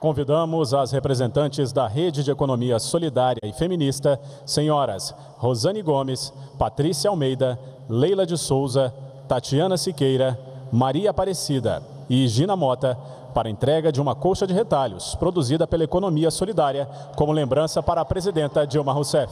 Convidamos as representantes da Rede de Economia Solidária e Feminista, senhoras Rosane Gomes, Patrícia Almeida, Leila de Souza, Tatiana Siqueira, Maria Aparecida e Gina Mota, para entrega de uma colcha de retalhos produzida pela Economia Solidária como lembrança para a presidenta Dilma Rousseff.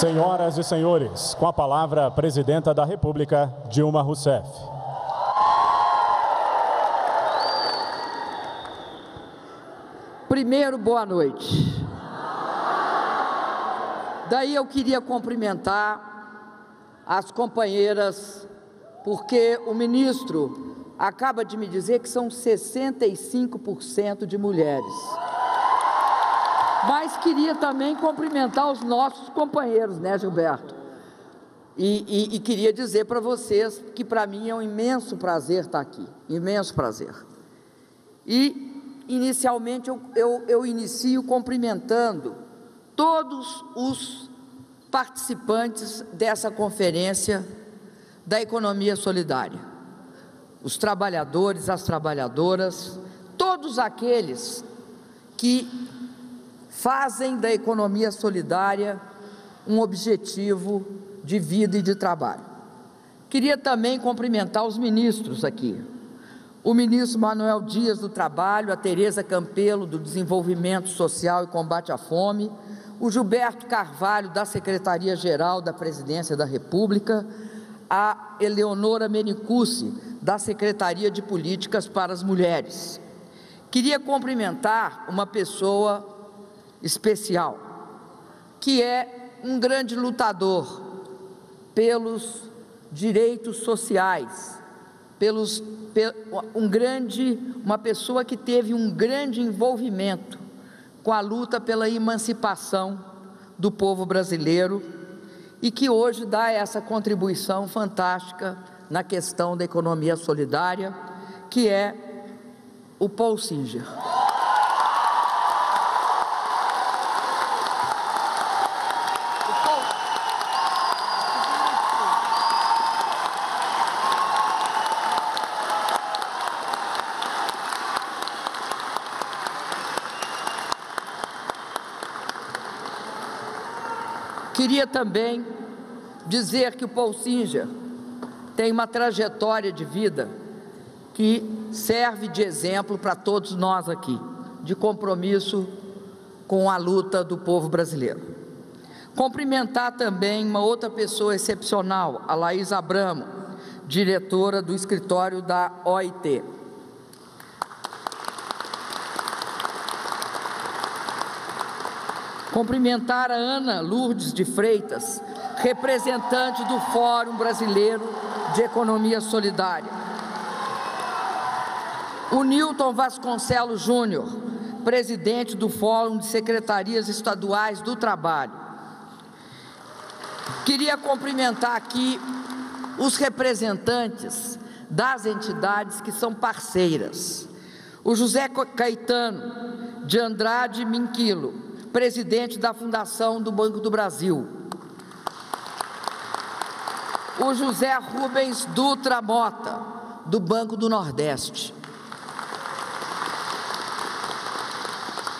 Senhoras e senhores, com a palavra a presidenta da República, Dilma Rousseff. Primeiro, boa noite. Daí eu queria cumprimentar as companheiras, porque o ministro acaba de me dizer que são 65% de mulheres. Mas queria também cumprimentar os nossos companheiros, né, Gilberto? E, e, e queria dizer para vocês que para mim é um imenso prazer estar aqui, imenso prazer. E, inicialmente, eu, eu, eu inicio cumprimentando todos os participantes dessa conferência da economia solidária. Os trabalhadores, as trabalhadoras, todos aqueles que fazem da economia solidária um objetivo de vida e de trabalho. Queria também cumprimentar os ministros aqui. O ministro Manuel Dias do Trabalho, a Tereza Campelo do Desenvolvimento Social e Combate à Fome, o Gilberto Carvalho da Secretaria-Geral da Presidência da República, a Eleonora Menicucci da Secretaria de Políticas para as Mulheres. Queria cumprimentar uma pessoa especial, que é um grande lutador pelos direitos sociais, pelos um grande, uma pessoa que teve um grande envolvimento com a luta pela emancipação do povo brasileiro e que hoje dá essa contribuição fantástica na questão da economia solidária, que é o Paul Singer. Queria também dizer que o Paul Singer tem uma trajetória de vida que serve de exemplo para todos nós aqui, de compromisso com a luta do povo brasileiro. Cumprimentar também uma outra pessoa excepcional, a Laís Abramo, diretora do escritório da OIT. Cumprimentar a Ana Lourdes de Freitas, representante do Fórum Brasileiro de Economia Solidária. O Newton Vasconcelos Júnior, presidente do Fórum de Secretarias Estaduais do Trabalho. Queria cumprimentar aqui os representantes das entidades que são parceiras. O José Caetano de Andrade Minquilo, presidente da Fundação do Banco do Brasil. O José Rubens Dutra Mota, do Banco do Nordeste.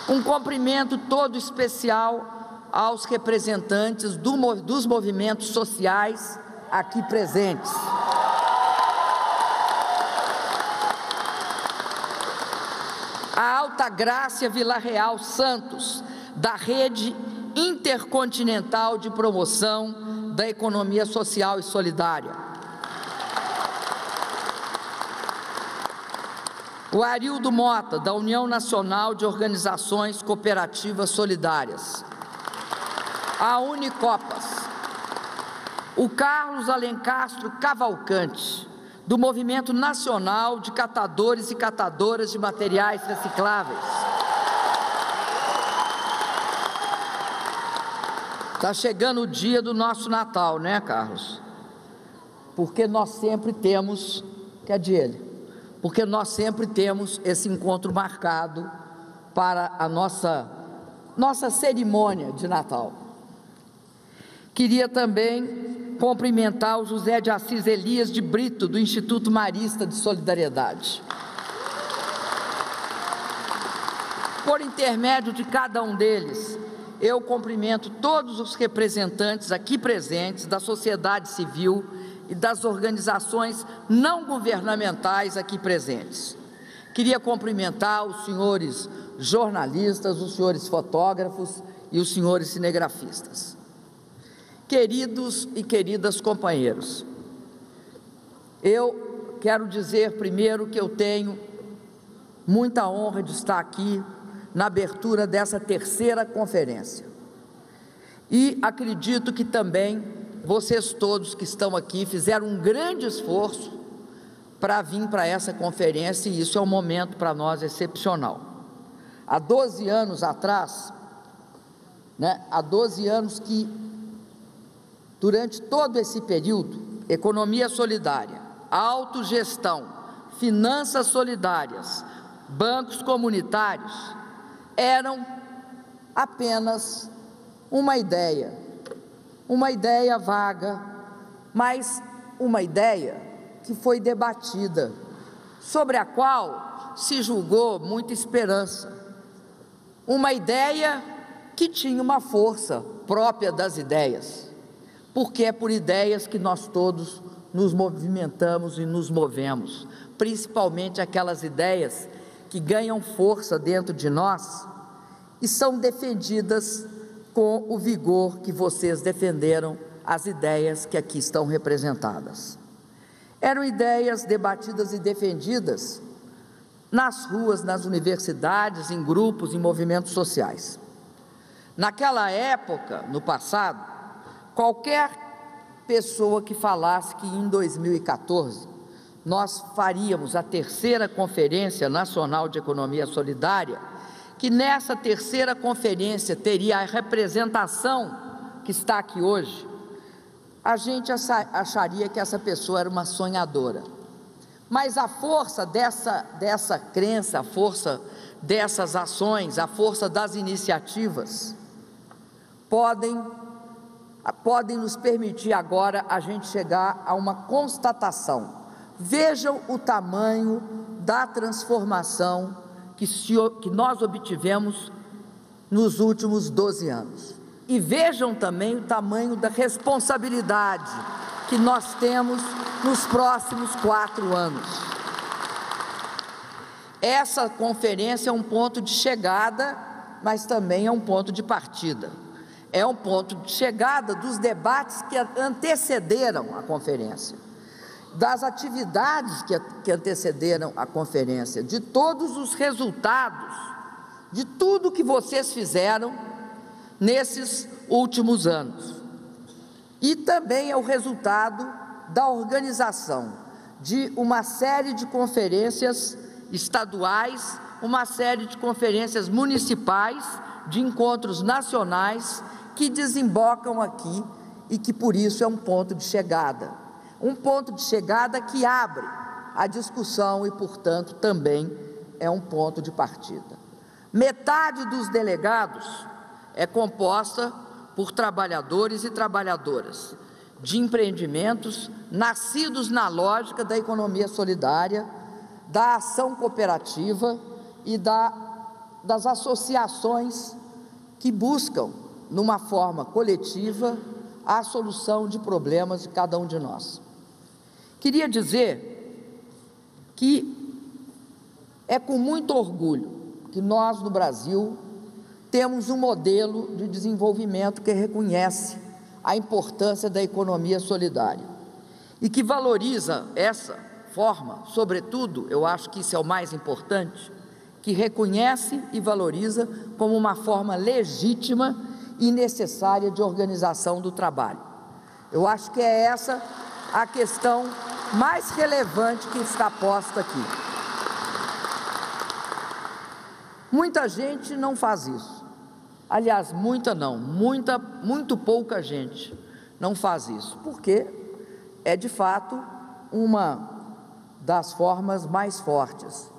Um cumprimento todo especial aos representantes do, dos movimentos sociais aqui presentes. A Alta Grácia Vila Real Santos, da Rede Intercontinental de Promoção da Economia Social e Solidária. O Arildo Mota, da União Nacional de Organizações Cooperativas Solidárias. A Unicopas. O Carlos Alencastro Cavalcante, do Movimento Nacional de Catadores e Catadoras de Materiais Recicláveis. Está chegando o dia do nosso Natal, né, Carlos? Porque nós sempre temos, que é de ele, porque nós sempre temos esse encontro marcado para a nossa, nossa cerimônia de Natal. Queria também cumprimentar o José de Assis Elias de Brito, do Instituto Marista de Solidariedade. Por intermédio de cada um deles, eu cumprimento todos os representantes aqui presentes da sociedade civil e das organizações não governamentais aqui presentes. Queria cumprimentar os senhores jornalistas, os senhores fotógrafos e os senhores cinegrafistas. Queridos e queridas companheiros, eu quero dizer primeiro que eu tenho muita honra de estar aqui na abertura dessa terceira conferência. E acredito que também vocês todos que estão aqui fizeram um grande esforço para vir para essa conferência e isso é um momento para nós excepcional. Há 12 anos atrás, né, há 12 anos que, durante todo esse período, economia solidária, autogestão, finanças solidárias, bancos comunitários, eram apenas uma ideia, uma ideia vaga, mas uma ideia que foi debatida sobre a qual se julgou muita esperança. Uma ideia que tinha uma força própria das ideias, porque é por ideias que nós todos nos movimentamos e nos movemos, principalmente aquelas ideias que ganham força dentro de nós e são defendidas com o vigor que vocês defenderam as ideias que aqui estão representadas. Eram ideias debatidas e defendidas nas ruas, nas universidades, em grupos, em movimentos sociais. Naquela época, no passado, qualquer pessoa que falasse que em 2014 nós faríamos a terceira Conferência Nacional de Economia Solidária, que nessa terceira conferência teria a representação que está aqui hoje, a gente acharia que essa pessoa era uma sonhadora. Mas a força dessa, dessa crença, a força dessas ações, a força das iniciativas, podem, podem nos permitir agora a gente chegar a uma constatação. Vejam o tamanho da transformação que, se, que nós obtivemos nos últimos 12 anos. E vejam também o tamanho da responsabilidade que nós temos nos próximos quatro anos. Essa conferência é um ponto de chegada, mas também é um ponto de partida. É um ponto de chegada dos debates que antecederam a conferência das atividades que, que antecederam a conferência, de todos os resultados, de tudo que vocês fizeram nesses últimos anos. E também é o resultado da organização de uma série de conferências estaduais, uma série de conferências municipais, de encontros nacionais que desembocam aqui e que por isso é um ponto de chegada um ponto de chegada que abre a discussão e, portanto, também é um ponto de partida. Metade dos delegados é composta por trabalhadores e trabalhadoras de empreendimentos nascidos na lógica da economia solidária, da ação cooperativa e da, das associações que buscam, numa forma coletiva, a solução de problemas de cada um de nós. Queria dizer que é com muito orgulho que nós no Brasil temos um modelo de desenvolvimento que reconhece a importância da economia solidária e que valoriza essa forma, sobretudo, eu acho que isso é o mais importante, que reconhece e valoriza como uma forma legítima e necessária de organização do trabalho. Eu acho que é essa a questão mais relevante que está posta aqui. Muita gente não faz isso. Aliás, muita não, muita, muito pouca gente não faz isso, porque é de fato uma das formas mais fortes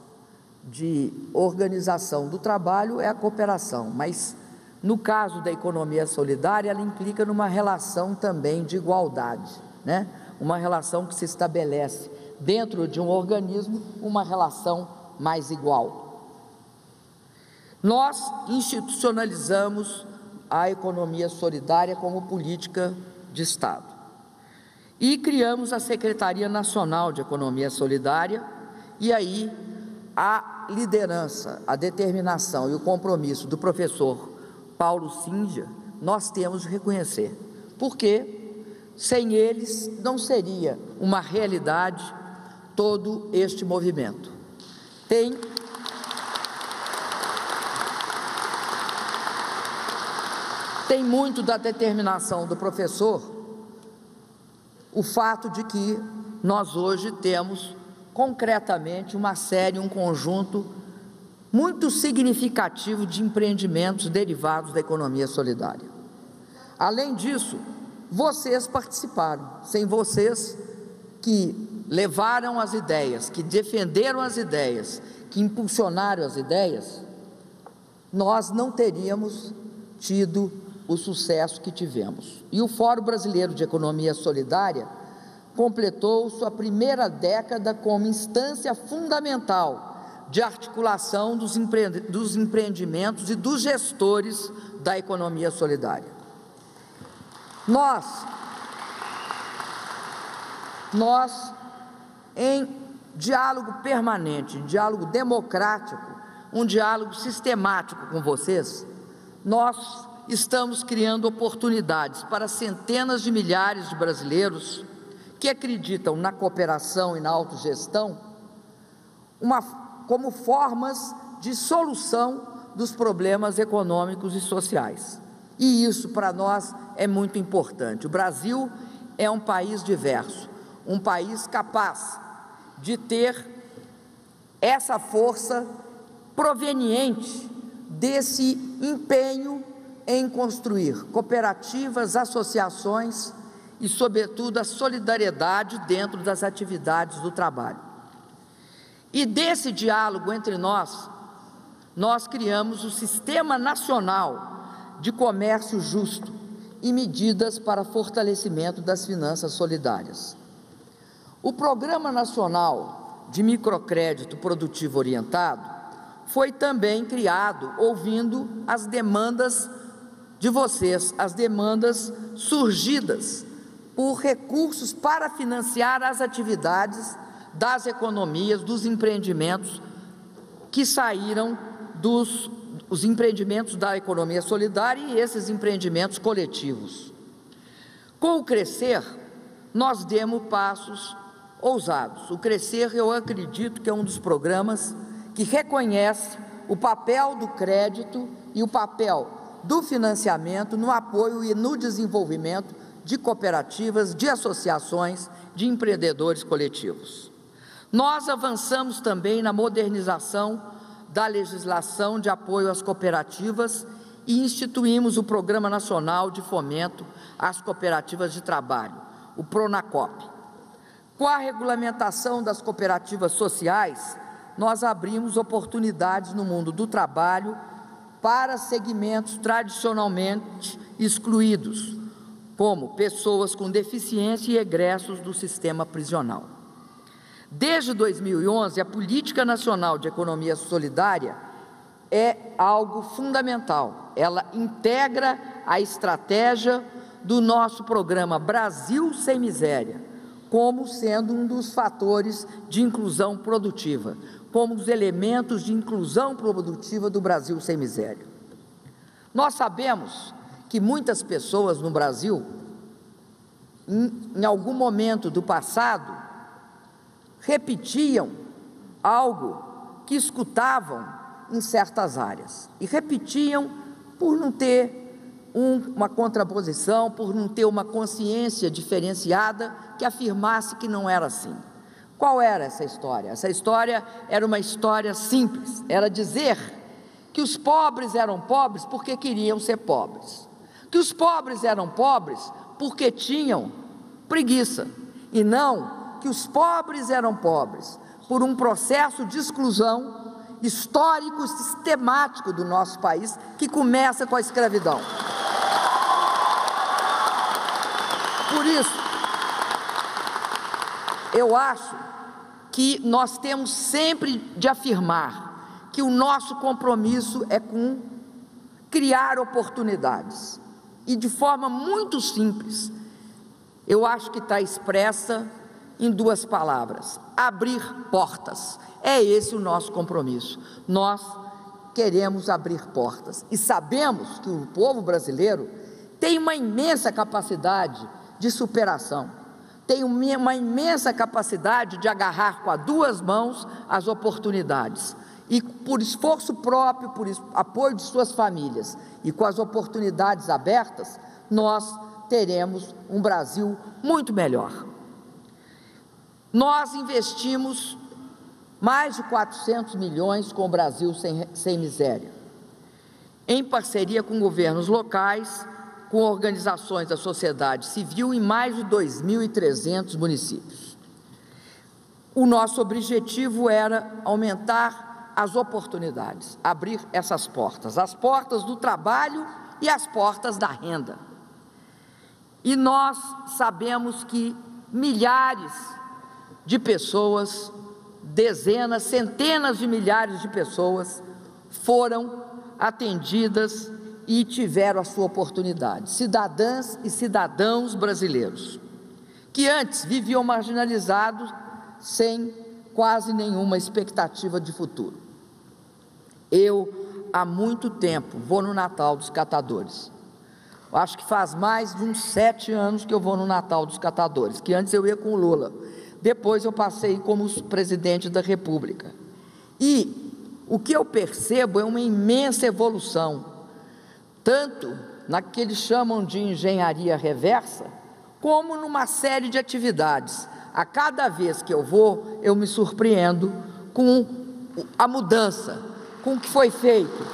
de organização do trabalho é a cooperação, mas no caso da economia solidária, ela implica numa relação também de igualdade, né? Uma relação que se estabelece dentro de um organismo, uma relação mais igual. Nós institucionalizamos a economia solidária como política de Estado. E criamos a Secretaria Nacional de Economia Solidária, e aí a liderança, a determinação e o compromisso do professor Paulo Sinja, nós temos de reconhecer. Porque sem eles, não seria uma realidade todo este movimento. Tem tem muito da determinação do professor o fato de que nós hoje temos concretamente uma série, um conjunto muito significativo de empreendimentos derivados da economia solidária. Além disso, vocês participaram. Sem vocês que levaram as ideias, que defenderam as ideias, que impulsionaram as ideias, nós não teríamos tido o sucesso que tivemos. E o Fórum Brasileiro de Economia Solidária completou sua primeira década como instância fundamental de articulação dos, empre dos empreendimentos e dos gestores da economia solidária. Nós, nós, em diálogo permanente, em diálogo democrático, um diálogo sistemático com vocês, nós estamos criando oportunidades para centenas de milhares de brasileiros que acreditam na cooperação e na autogestão uma, como formas de solução dos problemas econômicos e sociais. E isso para nós é muito importante. O Brasil é um país diverso, um país capaz de ter essa força proveniente desse empenho em construir cooperativas, associações e, sobretudo, a solidariedade dentro das atividades do trabalho. E desse diálogo entre nós, nós criamos o Sistema Nacional de Comércio Justo e medidas para fortalecimento das finanças solidárias. O Programa Nacional de Microcrédito Produtivo Orientado foi também criado ouvindo as demandas de vocês, as demandas surgidas por recursos para financiar as atividades das economias, dos empreendimentos que saíram dos os empreendimentos da economia solidária e esses empreendimentos coletivos. Com o crescer, nós demos passos ousados. O crescer, eu acredito que é um dos programas que reconhece o papel do crédito e o papel do financiamento no apoio e no desenvolvimento de cooperativas, de associações, de empreendedores coletivos. Nós avançamos também na modernização da legislação de apoio às cooperativas e instituímos o Programa Nacional de Fomento às Cooperativas de Trabalho, o PRONACOP. Com a regulamentação das cooperativas sociais, nós abrimos oportunidades no mundo do trabalho para segmentos tradicionalmente excluídos, como pessoas com deficiência e egressos do sistema prisional. Desde 2011, a Política Nacional de Economia Solidária é algo fundamental. Ela integra a estratégia do nosso programa Brasil Sem Miséria, como sendo um dos fatores de inclusão produtiva como os elementos de inclusão produtiva do Brasil sem miséria. Nós sabemos que muitas pessoas no Brasil, em, em algum momento do passado, repetiam algo que escutavam em certas áreas e repetiam por não ter um, uma contraposição, por não ter uma consciência diferenciada que afirmasse que não era assim. Qual era essa história? Essa história era uma história simples, era dizer que os pobres eram pobres porque queriam ser pobres, que os pobres eram pobres porque tinham preguiça, e não que os pobres eram pobres por um processo de exclusão histórico sistemático do nosso país que começa com a escravidão. Por isso, eu acho que nós temos sempre de afirmar que o nosso compromisso é com criar oportunidades. E de forma muito simples, eu acho que está expressa em duas palavras: abrir portas. É esse o nosso compromisso. Nós queremos abrir portas e sabemos que o povo brasileiro tem uma imensa capacidade de superação tem uma imensa capacidade de agarrar com as duas mãos as oportunidades. E por esforço próprio, por apoio de suas famílias e com as oportunidades abertas, nós teremos um Brasil muito melhor. Nós investimos mais de 400 milhões com o Brasil sem, sem miséria, em parceria com governos locais com organizações da sociedade civil em mais de 2.300 municípios. O nosso objetivo era aumentar as oportunidades, abrir essas portas, as portas do trabalho e as portas da renda. E nós sabemos que milhares de pessoas, dezenas, centenas de milhares de pessoas foram atendidas e tiveram a sua oportunidade. Cidadãs e cidadãos brasileiros que antes viviam marginalizados sem quase nenhuma expectativa de futuro. Eu, há muito tempo, vou no Natal dos Catadores. Acho que faz mais de uns sete anos que eu vou no Natal dos Catadores, que antes eu ia com o Lula. Depois eu passei como presidente da República. E o que eu percebo é uma imensa evolução, tanto na que eles chamam de engenharia reversa, como numa série de atividades. A cada vez que eu vou, eu me surpreendo com a mudança, com o que foi feito.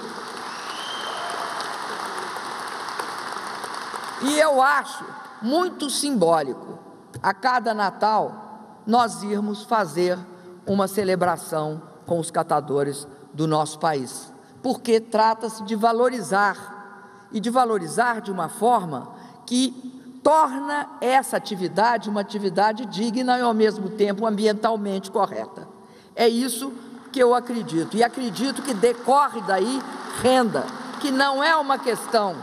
E eu acho muito simbólico a cada Natal nós irmos fazer uma celebração com os catadores do nosso país, porque trata-se de valorizar e de valorizar de uma forma que torna essa atividade uma atividade digna e ao mesmo tempo ambientalmente correta. É isso que eu acredito. E acredito que decorre daí renda, que não é uma questão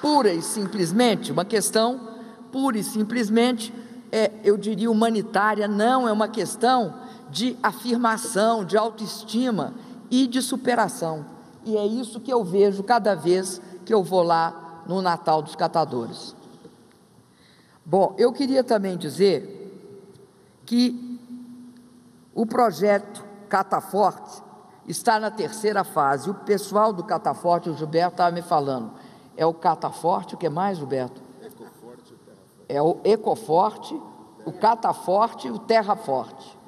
pura e simplesmente, uma questão pura e simplesmente, é, eu diria, humanitária, não, é uma questão de afirmação, de autoestima e de superação. E é isso que eu vejo cada vez que eu vou lá no Natal dos Catadores. Bom, eu queria também dizer que o projeto Cataforte está na terceira fase. O pessoal do Cataforte, o Gilberto estava me falando, é o Cataforte, o que mais, Gilberto? É o Ecoforte, o Cataforte e o Terraforte.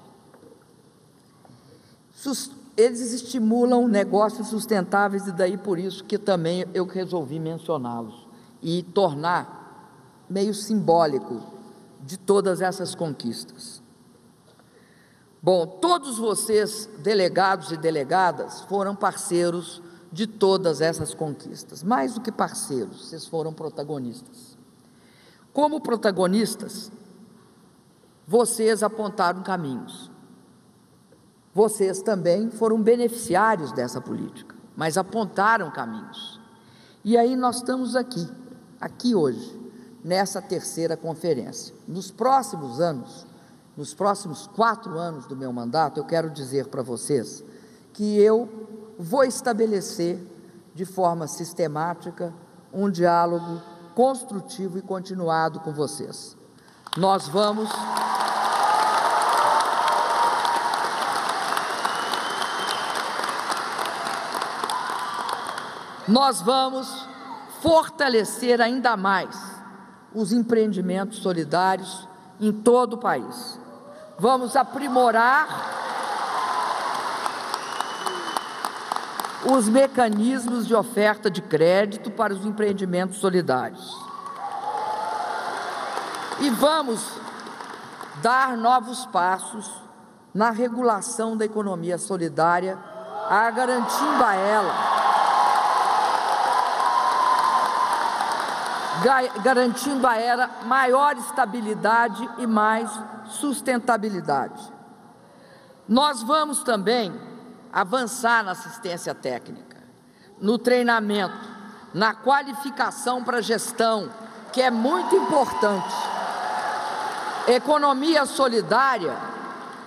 Eles estimulam negócios sustentáveis e daí por isso que também eu resolvi mencioná-los e tornar meio simbólico de todas essas conquistas. Bom, todos vocês, delegados e delegadas, foram parceiros de todas essas conquistas. Mais do que parceiros, vocês foram protagonistas. Como protagonistas, vocês apontaram caminhos. Vocês também foram beneficiários dessa política, mas apontaram caminhos. E aí nós estamos aqui, aqui hoje, nessa terceira conferência. Nos próximos anos, nos próximos quatro anos do meu mandato, eu quero dizer para vocês que eu vou estabelecer de forma sistemática um diálogo construtivo e continuado com vocês. Nós vamos. Nós vamos fortalecer ainda mais os empreendimentos solidários em todo o país. Vamos aprimorar os mecanismos de oferta de crédito para os empreendimentos solidários. E vamos dar novos passos na regulação da economia solidária, a garantindo a ela garantindo a era maior estabilidade e mais sustentabilidade. Nós vamos também avançar na assistência técnica, no treinamento, na qualificação para gestão, que é muito importante. Economia solidária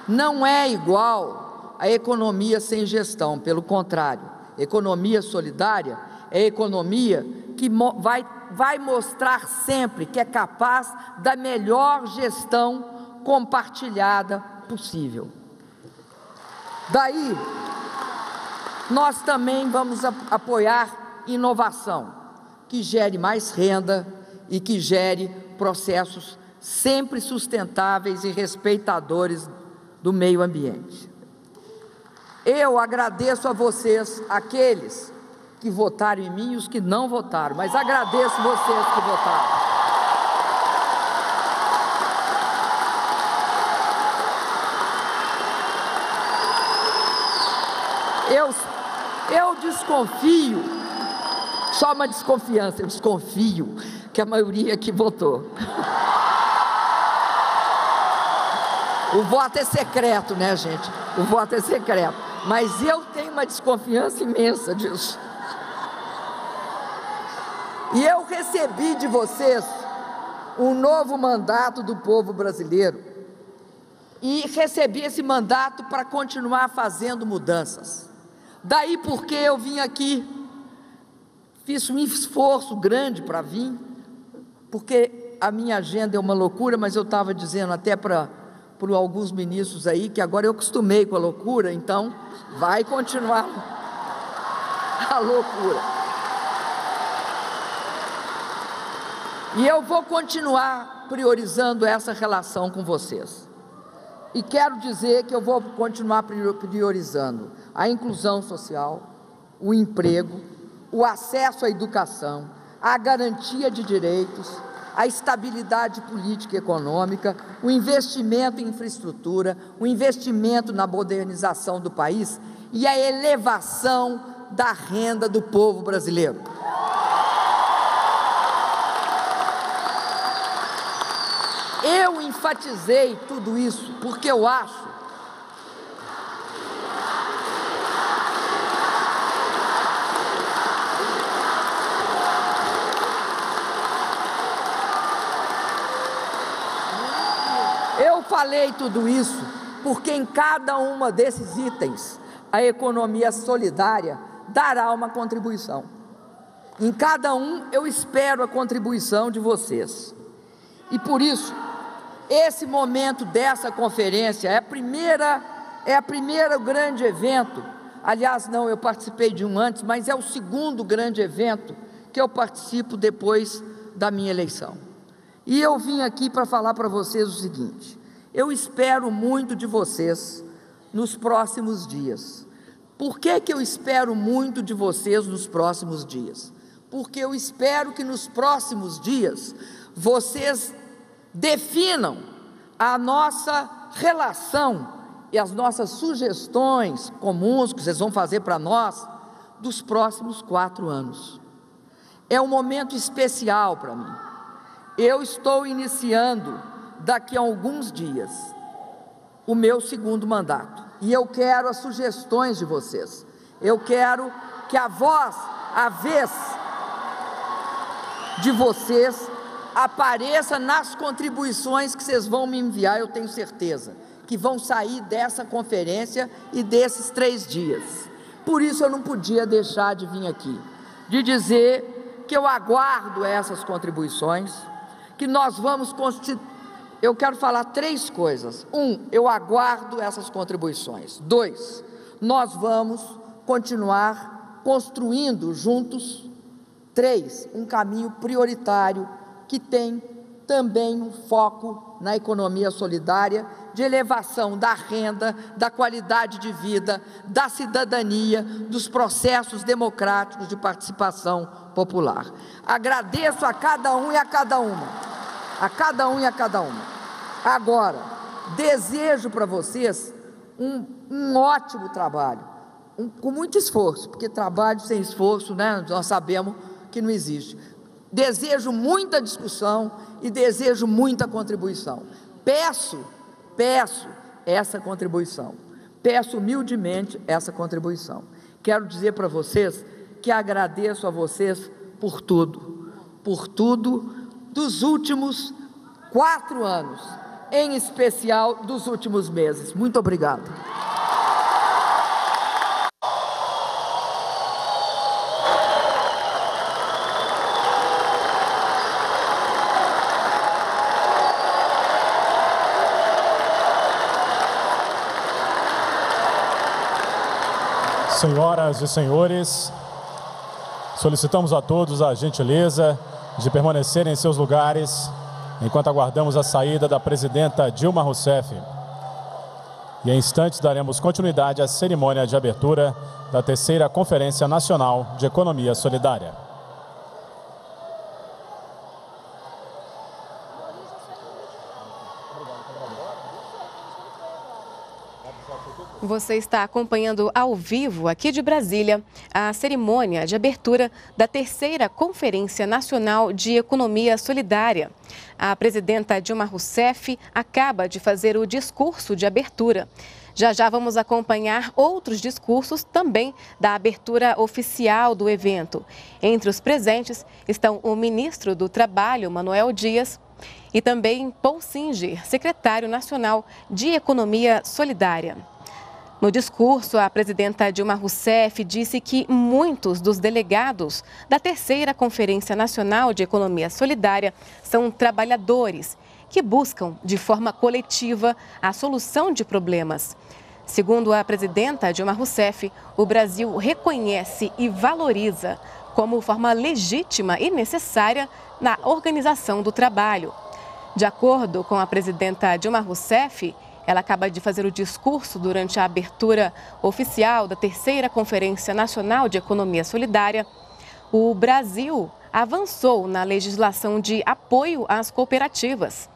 não é igual à economia sem gestão, pelo contrário, economia solidária é economia que vai vai mostrar sempre que é capaz da melhor gestão compartilhada possível. Daí, nós também vamos apoiar inovação, que gere mais renda e que gere processos sempre sustentáveis e respeitadores do meio ambiente. Eu agradeço a vocês, aqueles que votaram em mim e os que não votaram, mas agradeço vocês que votaram. Eu, desconfio, só uma desconfiança, eu desconfio que a maioria que votou. O voto é secreto, né, gente? O voto é secreto. Mas eu tenho uma desconfiança imensa disso. E eu recebi de vocês um novo mandato do povo brasileiro. E recebi esse mandato para continuar fazendo mudanças. Daí porque eu vim aqui, fiz um esforço grande para vir, porque a minha agenda é uma loucura, mas eu estava dizendo até para alguns ministros aí que agora eu acostumei com a loucura, então vai continuar a loucura. E eu vou continuar priorizando essa relação com vocês. E quero dizer que eu vou continuar priorizando a inclusão social, o emprego, o acesso à educação, a garantia de direitos, a estabilidade política e econômica, o investimento em infraestrutura, o investimento na modernização do país e a elevação da renda do povo brasileiro. Eu enfatizei tudo isso porque eu acho Eu falei tudo isso porque em cada uma desses itens a economia solidária dará uma contribuição. Em cada um eu espero a contribuição de vocês. E por isso, esse momento dessa conferência é a primeira, é a primeira grande evento. Aliás, não, eu participei de um antes, mas é o segundo grande evento que eu participo depois da minha eleição. E eu vim aqui para falar para vocês o seguinte: eu espero muito de vocês nos próximos dias. Por que, que eu espero muito de vocês nos próximos dias? Porque eu espero que nos próximos dias vocês definam a nossa relação e as nossas sugestões comuns que vocês vão fazer para nós dos próximos quatro anos. É um momento especial para mim. Eu estou iniciando daqui a alguns dias o meu segundo mandato e eu quero as sugestões de vocês. Eu quero que a voz, a vez de vocês apareça nas contribuições que vocês vão me enviar, eu tenho certeza, que vão sair dessa conferência e desses três dias. Por isso eu não podia deixar de vir aqui, de dizer que eu aguardo essas contribuições, que nós vamos constituir. Eu quero falar três coisas. Um, eu aguardo essas contribuições. Dois, nós vamos continuar construindo juntos. Três, um caminho prioritário que tem também um foco na economia solidária, de elevação da renda, da qualidade de vida, da cidadania, dos processos democráticos de participação popular. Agradeço a cada um e a cada uma, a cada um e a cada uma. Agora, desejo para vocês um, um ótimo trabalho, um, com muito esforço, porque trabalho sem esforço, né, nós sabemos que não existe desejo muita discussão e desejo muita contribuição. Peço, peço essa contribuição. Peço humildemente essa contribuição. Quero dizer para vocês que agradeço a vocês por tudo, por tudo dos últimos quatro anos, em especial dos últimos meses. Muito obrigado. Senhoras e senhores, solicitamos a todos a gentileza de permanecerem em seus lugares enquanto aguardamos a saída da presidenta Dilma Rousseff. E em instantes daremos continuidade à cerimônia de abertura da terceira Conferência Nacional de Economia Solidária. Você está acompanhando ao vivo, aqui de Brasília, a cerimônia de abertura da terceira Conferência Nacional de Economia Solidária. A presidenta Dilma Rousseff acaba de fazer o discurso de abertura. Já já vamos acompanhar outros discursos também da abertura oficial do evento. Entre os presentes estão o ministro do Trabalho, Manuel Dias, e também Paul Singer, secretário nacional de Economia Solidária. No discurso, a presidenta Dilma Rousseff disse que muitos dos delegados da terceira Conferência Nacional de Economia Solidária são trabalhadores que buscam, de forma coletiva, a solução de problemas. Segundo a presidenta Dilma Rousseff, o Brasil reconhece e valoriza como forma legítima e necessária na organização do trabalho. De acordo com a presidenta Dilma Rousseff, ela acaba de fazer o discurso durante a abertura oficial da terceira Conferência Nacional de Economia Solidária. O Brasil avançou na legislação de apoio às cooperativas.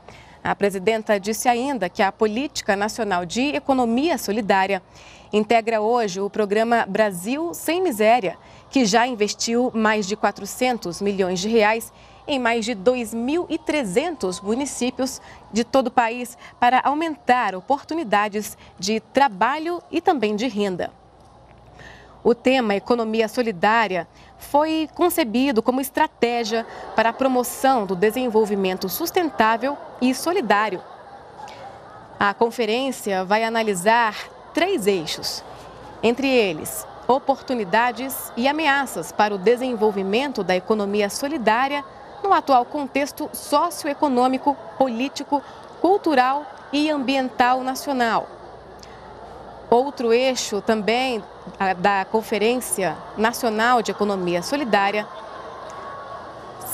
A presidenta disse ainda que a Política Nacional de Economia Solidária integra hoje o programa Brasil Sem Miséria, que já investiu mais de 400 milhões de reais em mais de 2.300 municípios de todo o país para aumentar oportunidades de trabalho e também de renda. O tema Economia Solidária foi concebido como estratégia para a promoção do desenvolvimento sustentável e solidário. A conferência vai analisar três eixos, entre eles oportunidades e ameaças para o desenvolvimento da economia solidária no atual contexto socioeconômico, político, cultural e ambiental nacional. Outro eixo também da Conferência Nacional de Economia Solidária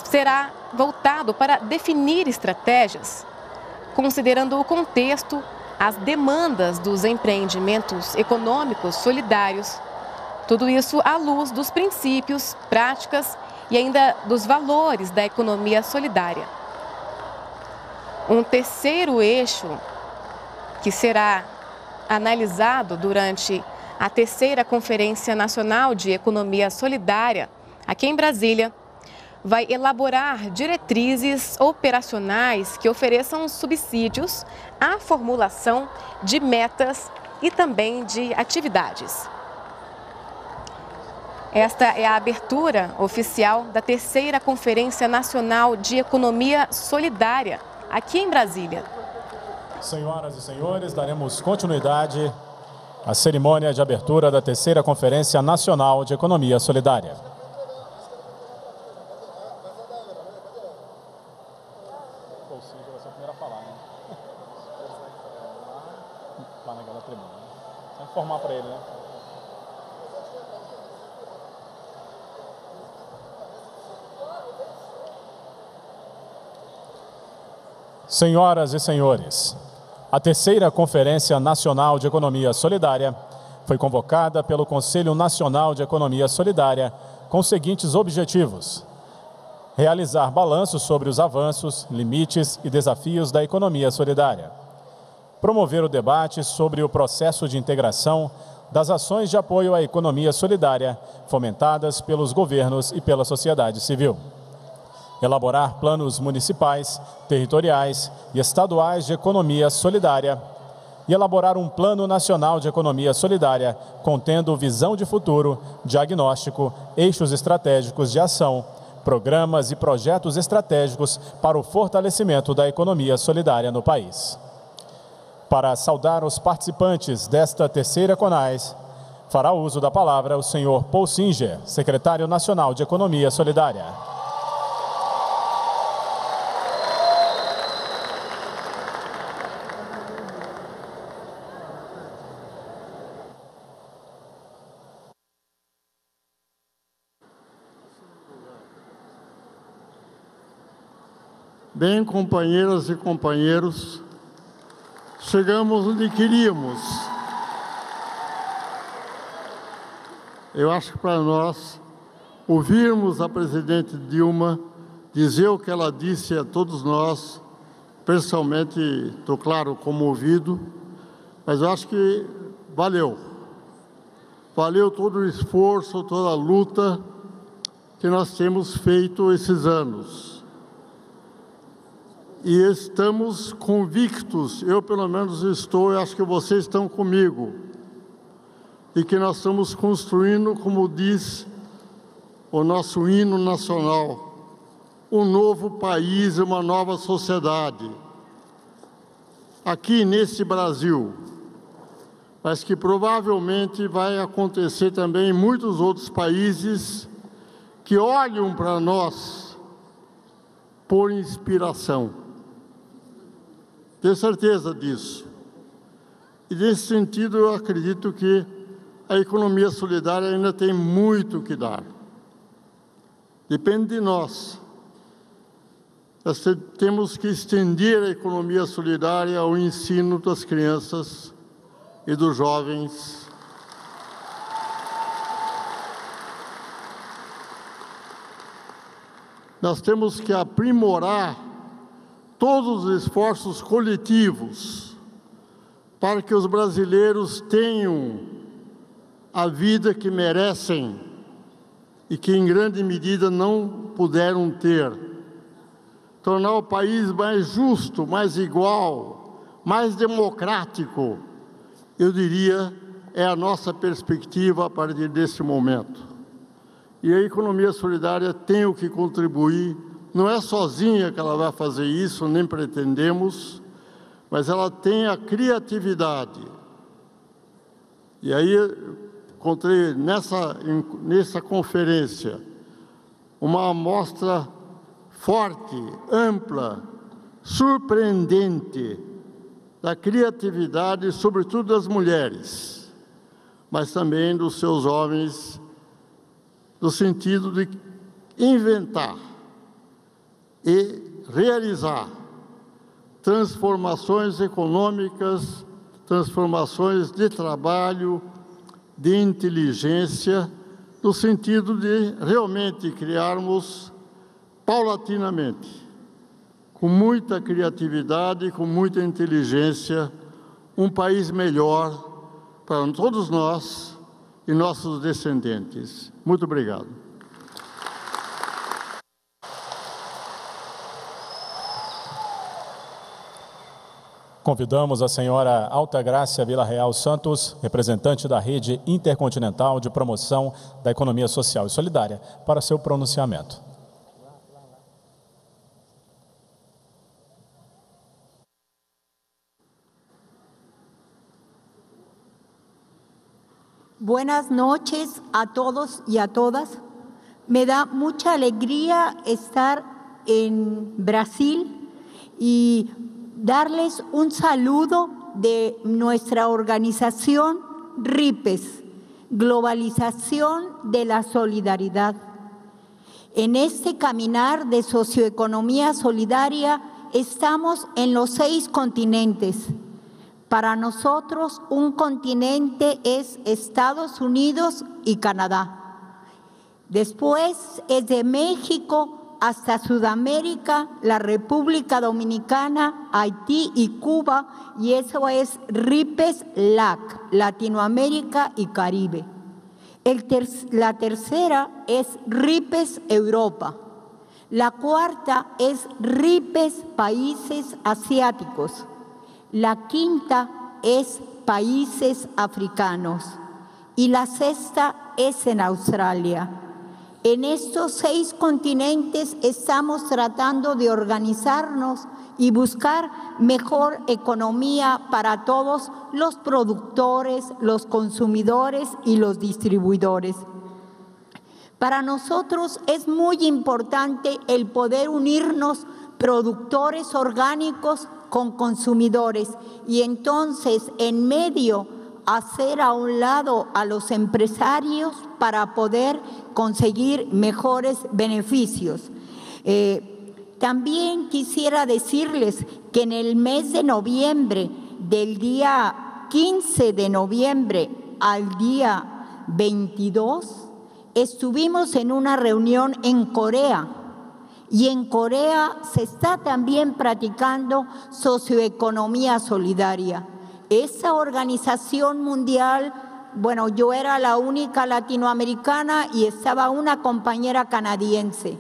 será voltado para definir estratégias, considerando o contexto, as demandas dos empreendimentos econômicos solidários. Tudo isso à luz dos princípios, práticas e ainda dos valores da economia solidária. Um terceiro eixo que será analisado durante a terceira Conferência Nacional de Economia Solidária, aqui em Brasília, vai elaborar diretrizes operacionais que ofereçam subsídios à formulação de metas e também de atividades. Esta é a abertura oficial da terceira Conferência Nacional de Economia Solidária, aqui em Brasília. Senhoras e senhores, daremos continuidade à cerimônia de abertura da terceira Conferência Nacional de Economia Solidária. informar para ele, né? Senhoras e senhores, a terceira Conferência Nacional de Economia Solidária foi convocada pelo Conselho Nacional de Economia Solidária com os seguintes objetivos: realizar balanço sobre os avanços, limites e desafios da economia solidária, promover o debate sobre o processo de integração das ações de apoio à economia solidária fomentadas pelos governos e pela sociedade civil elaborar planos municipais, territoriais e estaduais de economia solidária e elaborar um plano nacional de economia solidária contendo visão de futuro, diagnóstico, eixos estratégicos de ação, programas e projetos estratégicos para o fortalecimento da economia solidária no país. Para saudar os participantes desta terceira CONAIS, fará uso da palavra o senhor Paul Singer, secretário nacional de Economia Solidária. Bem, companheiras e companheiros, chegamos onde queríamos. Eu acho que para nós, ouvirmos a presidente Dilma dizer o que ela disse a todos nós, pessoalmente estou, claro, comovido, mas eu acho que valeu. Valeu todo o esforço, toda a luta que nós temos feito esses anos. E estamos convictos, eu pelo menos estou, e acho que vocês estão comigo, e que nós estamos construindo, como diz o nosso hino nacional, um novo país uma nova sociedade. Aqui nesse Brasil, mas que provavelmente vai acontecer também em muitos outros países que olham para nós por inspiração. Tenho certeza disso. E nesse sentido, eu acredito que a economia solidária ainda tem muito que dar. Depende de nós. Nós temos que estender a economia solidária ao ensino das crianças e dos jovens. Nós temos que aprimorar todos os esforços coletivos para que os brasileiros tenham a vida que merecem e que em grande medida não puderam ter. Tornar o país mais justo, mais igual, mais democrático, eu diria, é a nossa perspectiva a partir desse momento. E a economia solidária tem o que contribuir, não é sozinha que ela vai fazer isso, nem pretendemos, mas ela tem a criatividade. E aí encontrei nessa, nessa conferência uma amostra forte, ampla, surpreendente da criatividade, sobretudo das mulheres, mas também dos seus homens, no sentido de inventar e realizar transformações econômicas, transformações de trabalho, de inteligência, no sentido de realmente criarmos paulatinamente, com muita criatividade, com muita inteligência, um país melhor para todos nós e nossos descendentes. Muito obrigado. Convidamos a senhora Altagracia Vila Real Santos, representante da Rede Intercontinental de Promoção da Economia Social e Solidária, para seu pronunciamento. Buenas noches a todos y a todas. Me da mucha alegría estar en Brasil y darles un saludo de nuestra organización RIPES, Globalización de la Solidaridad. En este caminar de socioeconomía solidaria estamos en los seis continentes. Para nosotros un continente es Estados Unidos y Canadá. Después es de México, hasta Sudamérica, la República Dominicana, Haití y Cuba, y eso es RIPES LAC, Latinoamérica y Caribe. la tercera es RIPES Europa. La cuarta es RIPES Países Asiáticos. La quinta es Países Africanos. Y la sexta es en Australia. En estos seis continentes estamos tratando de organizarnos y buscar mejor economía para todos los productores, los consumidores y los distribuidores. Para nosotros es muy importante el poder unirnos productores orgánicos con consumidores y entonces en medio hacer a un lado a los empresarios para poder conseguir mejores beneficios. Eh, también quisiera decirles que en el mes de noviembre, del día 15 de noviembre al día 22, estuvimos en una reunión en Corea y en Corea se está también practicando socioeconomía solidaria Esa organización mundial, bueno, yo era la única latinoamericana y estaba una compañera canadiense.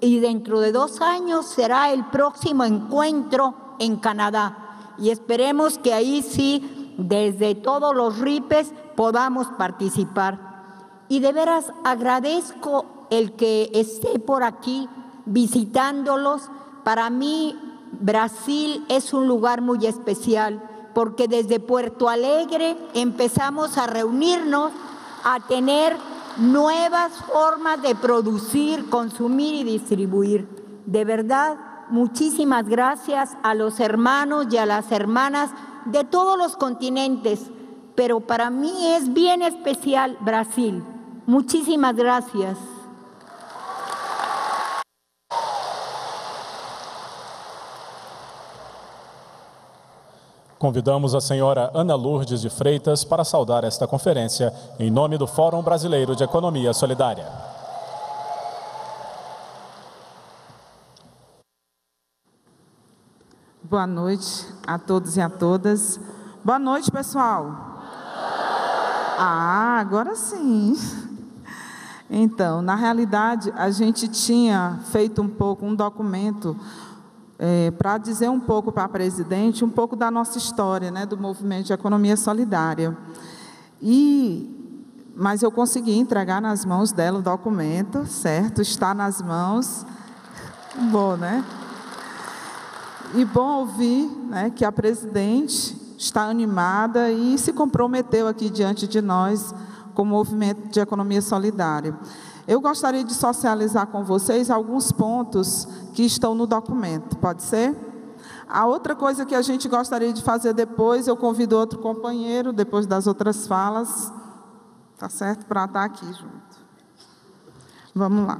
Y dentro de dos años será el próximo encuentro en Canadá. Y esperemos que ahí sí, desde todos los RIPES, podamos participar. Y de veras agradezco el que esté por aquí visitándolos. Para mí, Brasil es un lugar muy especial porque desde Puerto Alegre empezamos a reunirnos, a tener nuevas formas de producir, consumir y distribuir. De verdad, muchísimas gracias a los hermanos y a las hermanas de todos los continentes, pero para mí es bien especial Brasil. Muchísimas gracias. Convidamos a senhora Ana Lourdes de Freitas para saudar esta conferência em nome do Fórum Brasileiro de Economia Solidária. Boa noite a todos e a todas. Boa noite, pessoal. Ah, agora sim. Então, na realidade, a gente tinha feito um pouco um documento é, para dizer um pouco para a presidente, um pouco da nossa história, né, do movimento de economia solidária. E, mas eu consegui entregar nas mãos dela o documento, certo? Está nas mãos. Bom, né? E bom ouvir né, que a presidente está animada e se comprometeu aqui diante de nós com o movimento de economia solidária. Eu gostaria de socializar com vocês alguns pontos que estão no documento, pode ser? A outra coisa que a gente gostaria de fazer depois, eu convido outro companheiro, depois das outras falas, tá certo? Para estar aqui junto. Vamos lá.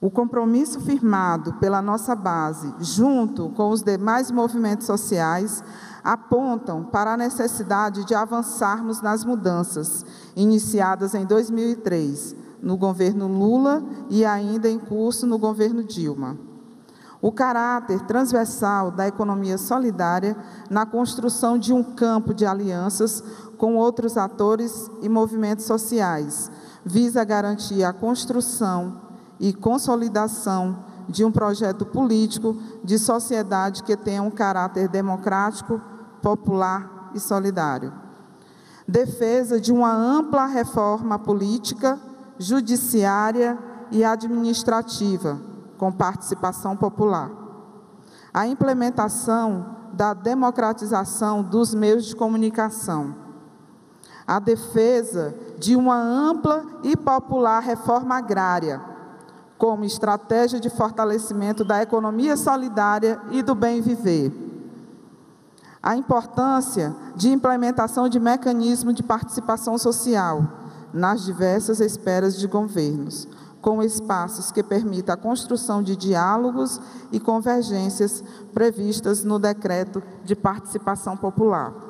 O compromisso firmado pela nossa base, junto com os demais movimentos sociais, apontam para a necessidade de avançarmos nas mudanças iniciadas em 2003, no governo Lula e ainda em curso no governo Dilma. O caráter transversal da economia solidária na construção de um campo de alianças com outros atores e movimentos sociais visa garantir a construção e consolidação de um projeto político de sociedade que tenha um caráter democrático, popular e solidário. Defesa de uma ampla reforma política, judiciária e administrativa, com participação popular. A implementação da democratização dos meios de comunicação. A defesa de uma ampla e popular reforma agrária como estratégia de fortalecimento da economia solidária e do bem viver. A importância de implementação de mecanismos de participação social nas diversas esferas de governos, com espaços que permitam a construção de diálogos e convergências previstas no decreto de participação popular.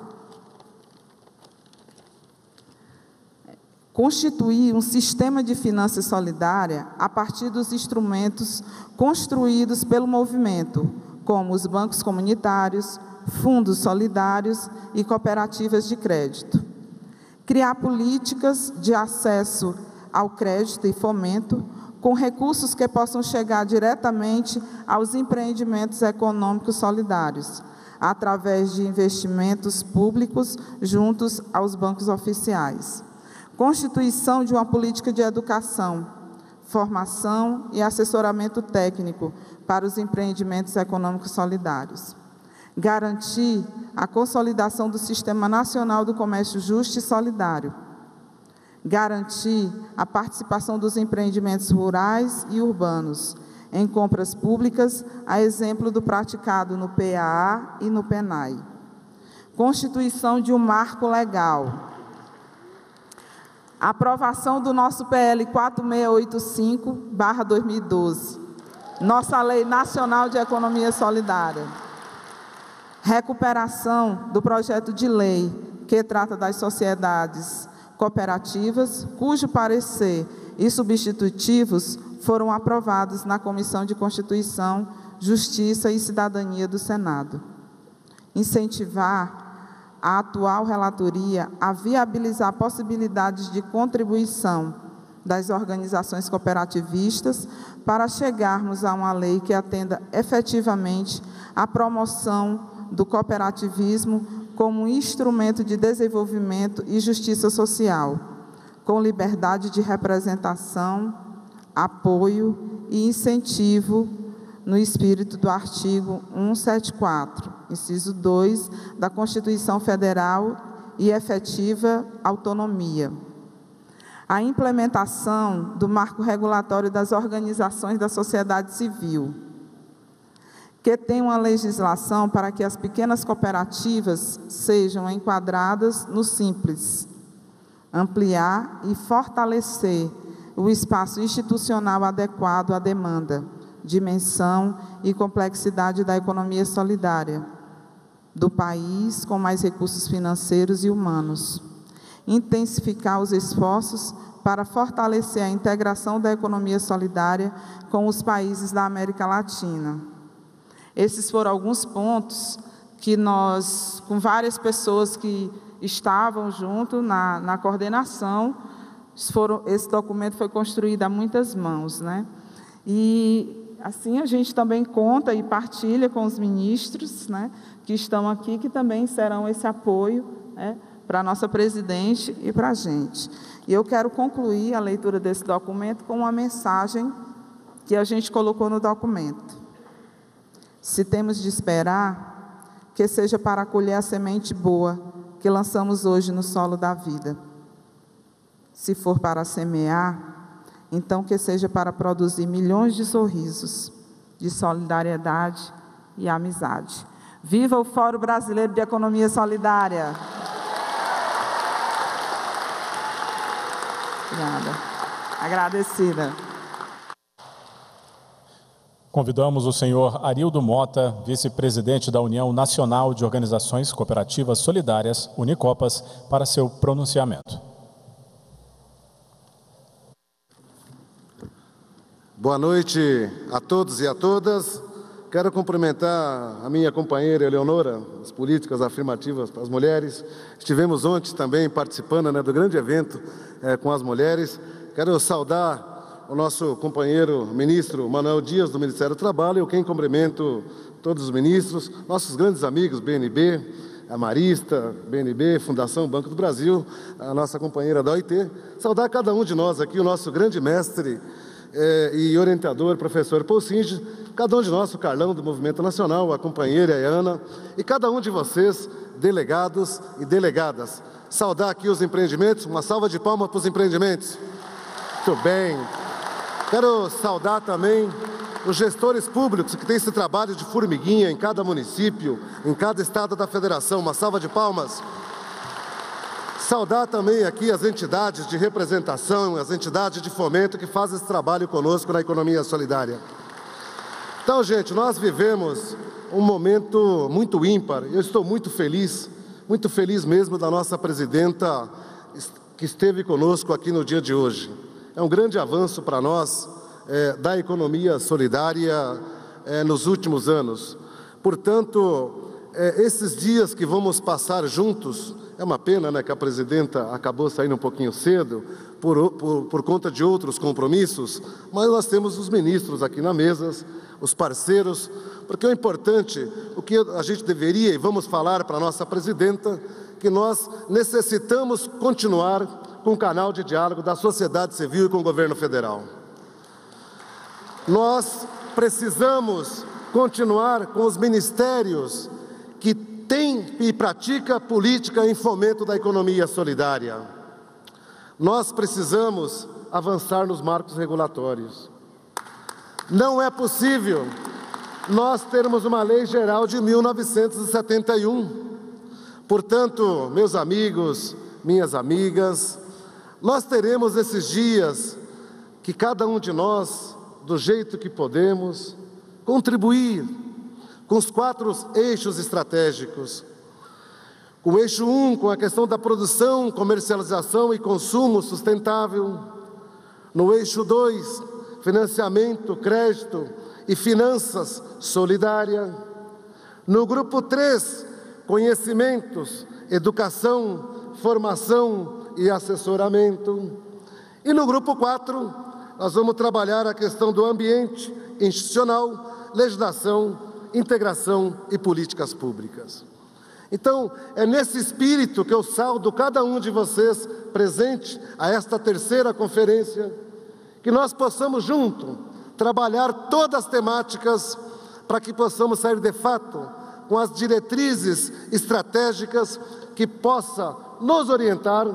Constituir um sistema de finanças solidária a partir dos instrumentos construídos pelo movimento, como os bancos comunitários, fundos solidários e cooperativas de crédito. Criar políticas de acesso ao crédito e fomento com recursos que possam chegar diretamente aos empreendimentos econômicos solidários, através de investimentos públicos juntos aos bancos oficiais constituição de uma política de educação, formação e assessoramento técnico para os empreendimentos econômicos solidários. Garantir a consolidação do Sistema Nacional do Comércio Justo e Solidário. Garantir a participação dos empreendimentos rurais e urbanos em compras públicas, a exemplo do praticado no PAA e no PENAI. Constituição de um marco legal Aprovação do nosso PL 4685/2012. Nossa Lei Nacional de Economia Solidária. Recuperação do projeto de lei que trata das sociedades cooperativas, cujo parecer e substitutivos foram aprovados na Comissão de Constituição, Justiça e Cidadania do Senado. incentivar a atual relatoria a viabilizar possibilidades de contribuição das organizações cooperativistas para chegarmos a uma lei que atenda efetivamente à promoção do cooperativismo como um instrumento de desenvolvimento e justiça social, com liberdade de representação, apoio e incentivo no espírito do artigo 174, inciso 2 da Constituição Federal e efetiva autonomia. A implementação do marco regulatório das organizações da sociedade civil, que tem uma legislação para que as pequenas cooperativas sejam enquadradas no simples, ampliar e fortalecer o espaço institucional adequado à demanda dimensão e complexidade da economia solidária do país com mais recursos financeiros e humanos. Intensificar os esforços para fortalecer a integração da economia solidária com os países da América Latina. Esses foram alguns pontos que nós, com várias pessoas que estavam junto na, na coordenação, foram, esse documento foi construído a muitas mãos, né? E assim a gente também conta e partilha com os ministros né, que estão aqui, que também serão esse apoio né, para a nossa presidente e para a gente. E eu quero concluir a leitura desse documento com uma mensagem que a gente colocou no documento. Se temos de esperar, que seja para colher a semente boa que lançamos hoje no solo da vida. Se for para semear, então que seja para produzir milhões de sorrisos, de solidariedade e amizade. Viva o Fórum Brasileiro de Economia Solidária! Obrigada. Agradecida. Convidamos o senhor Arildo Mota, vice-presidente da União Nacional de Organizações Cooperativas Solidárias, Unicopas, para seu pronunciamento. Boa noite a todos e a todas. Quero cumprimentar a minha companheira Eleonora, as políticas afirmativas para as mulheres. Estivemos ontem também participando né, do grande evento é, com as mulheres. Quero saudar o nosso companheiro ministro Manuel Dias, do Ministério do Trabalho, eu quem cumprimento todos os ministros, nossos grandes amigos, BNB, a Marista, BNB, Fundação Banco do Brasil, a nossa companheira da OIT. Saudar cada um de nós aqui, o nosso grande mestre é, e orientador, professor Paul Singe, cada um de nós, o Carlão do Movimento Nacional, a companheira Ana, e cada um de vocês, delegados e delegadas. Saudar aqui os empreendimentos, uma salva de palmas para os empreendimentos. Muito bem. Quero saudar também os gestores públicos que têm esse trabalho de formiguinha em cada município, em cada estado da federação. Uma salva de palmas. Saudar também aqui as entidades de representação, as entidades de fomento que fazem esse trabalho conosco na economia solidária. Então, gente, nós vivemos um momento muito ímpar. Eu estou muito feliz, muito feliz mesmo da nossa presidenta que esteve conosco aqui no dia de hoje. É um grande avanço para nós é, da economia solidária é, nos últimos anos. Portanto, é, esses dias que vamos passar juntos, é uma pena né, que a presidenta acabou saindo um pouquinho cedo por, por, por conta de outros compromissos, mas nós temos os ministros aqui na mesa, os parceiros, porque o importante, o que a gente deveria, e vamos falar para a nossa presidenta, que nós necessitamos continuar com o canal de diálogo da sociedade civil e com o governo federal. Nós precisamos continuar com os ministérios que tem e pratica política em fomento da economia solidária. Nós precisamos avançar nos marcos regulatórios. Não é possível nós termos uma lei geral de 1971. Portanto, meus amigos, minhas amigas, nós teremos esses dias que cada um de nós, do jeito que podemos, contribuir com os quatro eixos estratégicos. O eixo 1, um, com a questão da produção, comercialização e consumo sustentável. No eixo 2, financiamento, crédito e finanças solidária. No grupo 3, conhecimentos, educação, formação e assessoramento. E no grupo 4, nós vamos trabalhar a questão do ambiente institucional, legislação, integração e políticas públicas. Então, é nesse espírito que eu saldo cada um de vocês presente a esta terceira conferência, que nós possamos junto trabalhar todas as temáticas para que possamos sair de fato com as diretrizes estratégicas que possa nos orientar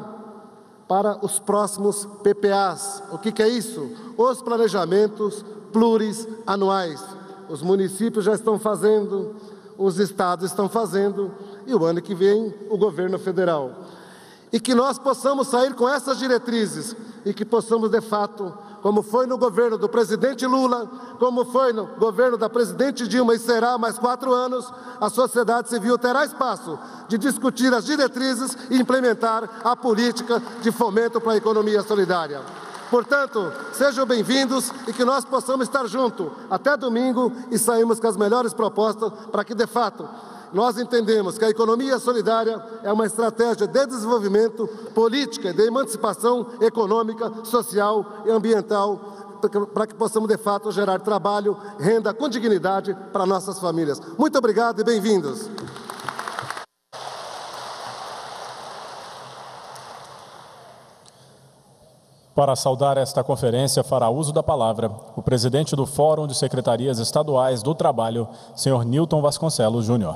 para os próximos PPAs. O que, que é isso? Os planejamentos plurianuais. Os municípios já estão fazendo, os estados estão fazendo, e o ano que vem o governo federal. E que nós possamos sair com essas diretrizes e que possamos, de fato, como foi no governo do presidente Lula, como foi no governo da presidente Dilma e será mais quatro anos, a sociedade civil terá espaço de discutir as diretrizes e implementar a política de fomento para a economia solidária. Portanto, sejam bem-vindos e que nós possamos estar juntos até domingo e sairmos com as melhores propostas para que, de fato, nós entendemos que a economia solidária é uma estratégia de desenvolvimento, política, de emancipação econômica, social e ambiental para que possamos de fato gerar trabalho, renda com dignidade para nossas famílias. Muito obrigado e bem-vindos. Para saudar esta conferência, fará uso da palavra o presidente do Fórum de Secretarias Estaduais do Trabalho, senhor Newton Vasconcelos Júnior.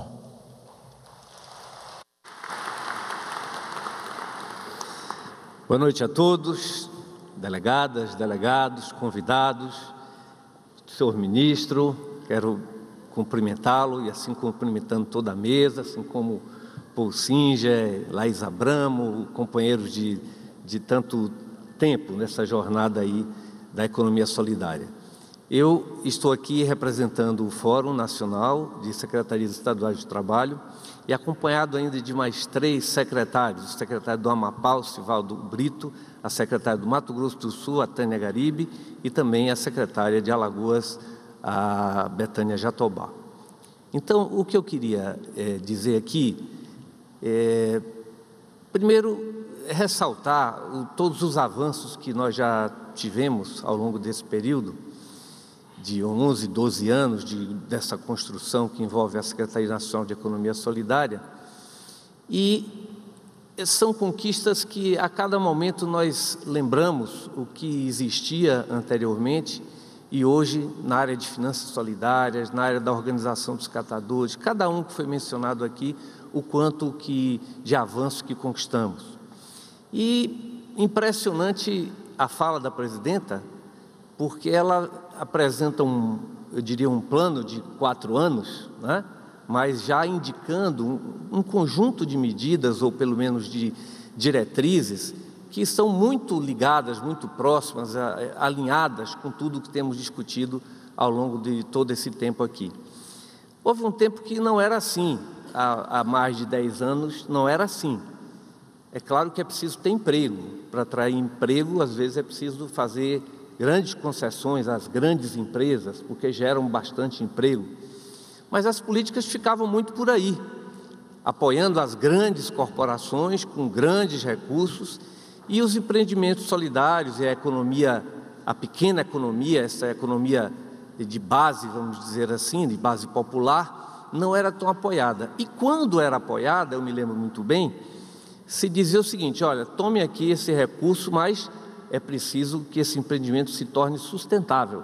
Boa noite a todos, delegadas, delegados, convidados, senhor ministro, quero cumprimentá-lo e assim cumprimentando toda a mesa, assim como Paul Singer, Laís Abramo, companheiros de, de tanto tempo nessa jornada aí da economia solidária. Eu estou aqui representando o Fórum Nacional de Secretarias Estaduais de Trabalho e acompanhado ainda de mais três secretários, o secretário do Amapá, o Sivaldo Brito, a secretária do Mato Grosso do Sul, a Tânia Garibe, e também a secretária de Alagoas, a Betânia Jatobá. Então, o que eu queria é, dizer aqui é, primeiro, ressaltar todos os avanços que nós já tivemos ao longo desse período, de 11, 12 anos de, dessa construção que envolve a Secretaria Nacional de Economia Solidária. E são conquistas que a cada momento nós lembramos o que existia anteriormente e hoje na área de finanças solidárias, na área da organização dos catadores, cada um que foi mencionado aqui, o quanto que de avanço que conquistamos. E impressionante a fala da presidenta, porque ela apresenta um, eu diria, um plano de quatro anos, né? mas já indicando um, um conjunto de medidas, ou pelo menos de diretrizes, que são muito ligadas, muito próximas, alinhadas com tudo que temos discutido ao longo de todo esse tempo aqui. Houve um tempo que não era assim, há, há mais de dez anos não era assim. É claro que é preciso ter emprego. Para atrair emprego, às vezes é preciso fazer grandes concessões às grandes empresas, porque geram bastante emprego. Mas as políticas ficavam muito por aí, apoiando as grandes corporações com grandes recursos e os empreendimentos solidários e a economia, a pequena economia, essa economia de base, vamos dizer assim, de base popular, não era tão apoiada. E quando era apoiada, eu me lembro muito bem, se dizia o seguinte: olha, tome aqui esse recurso, mas é preciso que esse empreendimento se torne sustentável.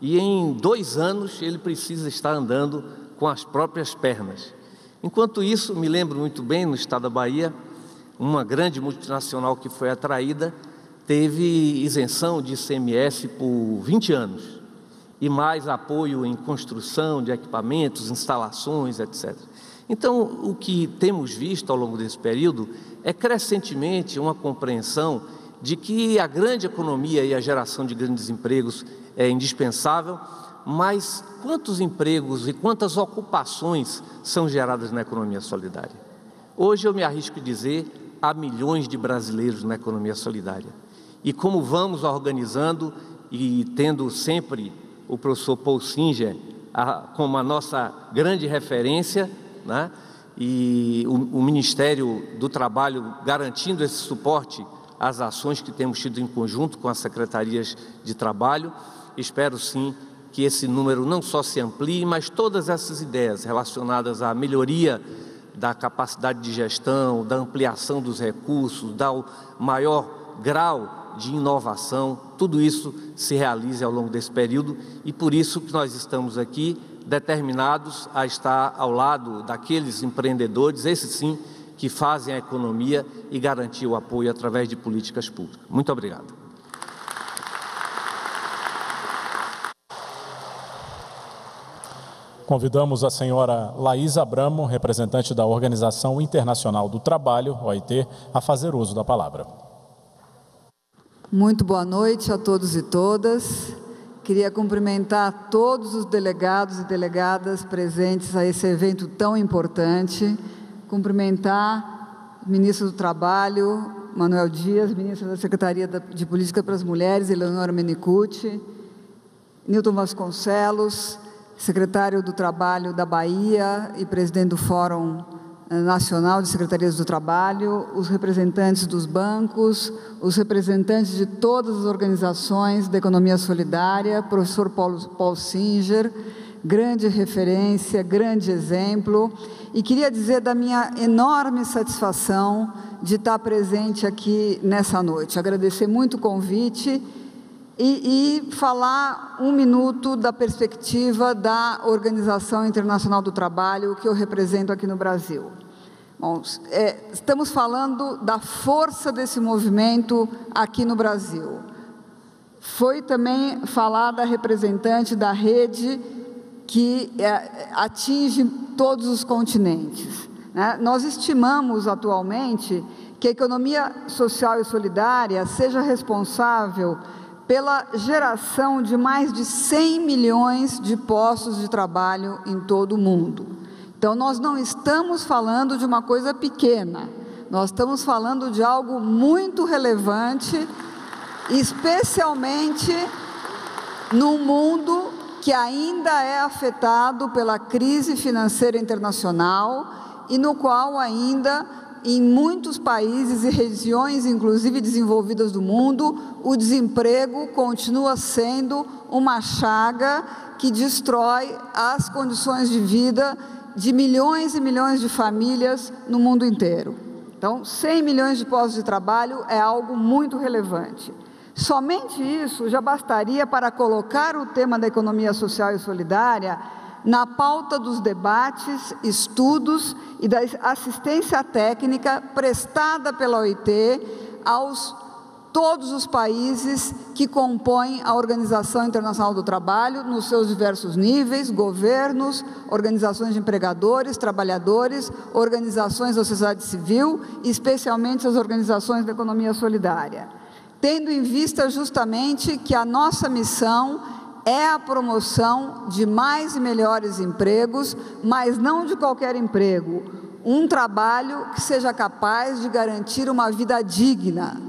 E em dois anos ele precisa estar andando com as próprias pernas. Enquanto isso, me lembro muito bem, no estado da Bahia, uma grande multinacional que foi atraída teve isenção de ICMS por 20 anos e mais apoio em construção de equipamentos, instalações, etc. Então, o que temos visto ao longo desse período é crescentemente uma compreensão de que a grande economia e a geração de grandes empregos é indispensável, mas quantos empregos e quantas ocupações são geradas na economia solidária? Hoje eu me arrisco a dizer há milhões de brasileiros na economia solidária. E como vamos organizando e tendo sempre o professor Paul Singer como a nossa grande referência, né? e o, o Ministério do Trabalho garantindo esse suporte às ações que temos tido em conjunto com as secretarias de trabalho. Espero sim que esse número não só se amplie, mas todas essas ideias relacionadas à melhoria da capacidade de gestão, da ampliação dos recursos, da maior grau de inovação, tudo isso se realize ao longo desse período e por isso que nós estamos aqui determinados a estar ao lado daqueles empreendedores, esses sim, que fazem a economia e garantir o apoio através de políticas públicas. Muito obrigado. Convidamos a senhora Laís Abramo, representante da Organização Internacional do Trabalho, OIT, a fazer uso da palavra. Muito boa noite a todos e todas. Queria cumprimentar todos os delegados e delegadas presentes a esse evento tão importante. Cumprimentar o ministro do Trabalho, Manuel Dias, ministro da Secretaria de Política para as Mulheres, Eleonora Menicucci, Nilton Vasconcelos, secretário do Trabalho da Bahia e presidente do Fórum Nacional de Secretarias do Trabalho, os representantes dos bancos, os representantes de todas as organizações da economia solidária, professor Paulo, Paul Singer, grande referência, grande exemplo, e queria dizer da minha enorme satisfação de estar presente aqui nessa noite. Agradecer muito o convite e, e, falar um minuto da perspectiva da Organização Internacional do Trabalho que eu represento aqui no Brasil. Bom, é, estamos falando da força desse movimento aqui no Brasil. Foi também falada a representante da rede que é, atinge todos os continentes. Né? Nós estimamos atualmente que a economia social e solidária seja responsável pela geração de mais de 100 milhões de postos de trabalho em todo o mundo. Então, nós não estamos falando de uma coisa pequena, nós estamos falando de algo muito relevante, especialmente num mundo que ainda é afetado pela crise financeira internacional e no qual ainda em muitos países e regiões, inclusive desenvolvidas do mundo, o desemprego continua sendo uma chaga que destrói as condições de vida de milhões e milhões de famílias no mundo inteiro. Então, 100 milhões de postos de trabalho é algo muito relevante. Somente isso já bastaria para colocar o tema da economia social e solidária na pauta dos debates, estudos e da assistência técnica prestada pela OIT aos todos os países que compõem a Organização Internacional do Trabalho, nos seus diversos níveis, governos, organizações de empregadores, trabalhadores, organizações da sociedade civil, especialmente as organizações da economia solidária. Tendo em vista justamente que a nossa missão é a promoção de mais e melhores empregos, mas não de qualquer emprego, um trabalho que seja capaz de garantir uma vida digna.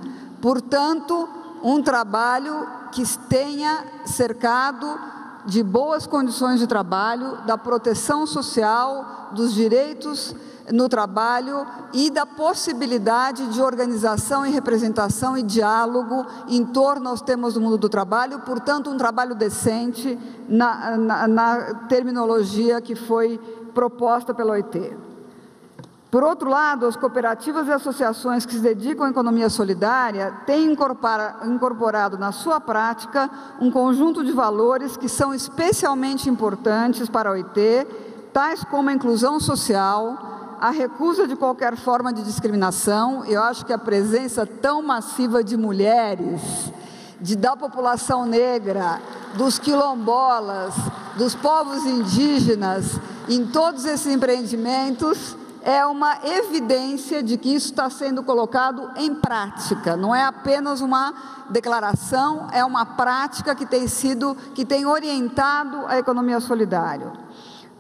Portanto, um trabalho que tenha cercado de boas condições de trabalho, da proteção social, dos direitos no trabalho e da possibilidade de organização e representação e diálogo em torno aos temas do mundo do trabalho, portanto, um trabalho decente na, na, na terminologia que foi proposta pela OIT. Por outro lado, as cooperativas e associações que se dedicam à economia solidária têm incorporado na sua prática um conjunto de valores que são especialmente importantes para a OIT, tais como a inclusão social, a recusa de qualquer forma de discriminação. Eu acho que a presença tão massiva de mulheres, de, da população negra, dos quilombolas, dos povos indígenas, em todos esses empreendimentos, é uma evidência de que isso está sendo colocado em prática. Não é apenas uma declaração, é uma prática que tem sido, que tem orientado a economia solidária.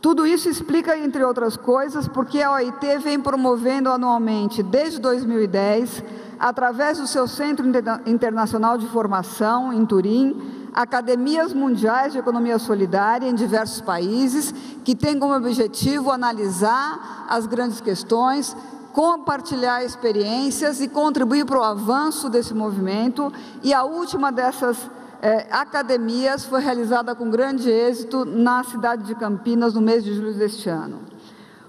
Tudo isso explica, entre outras coisas, porque a OIT vem promovendo anualmente, desde 2010, através do seu Centro Internacional de Formação, em Turim, academias mundiais de economia solidária em diversos países, que têm como objetivo analisar as grandes questões, compartilhar experiências e contribuir para o avanço desse movimento. E a última dessas eh, academias foi realizada com grande êxito na cidade de Campinas no mês de julho deste ano.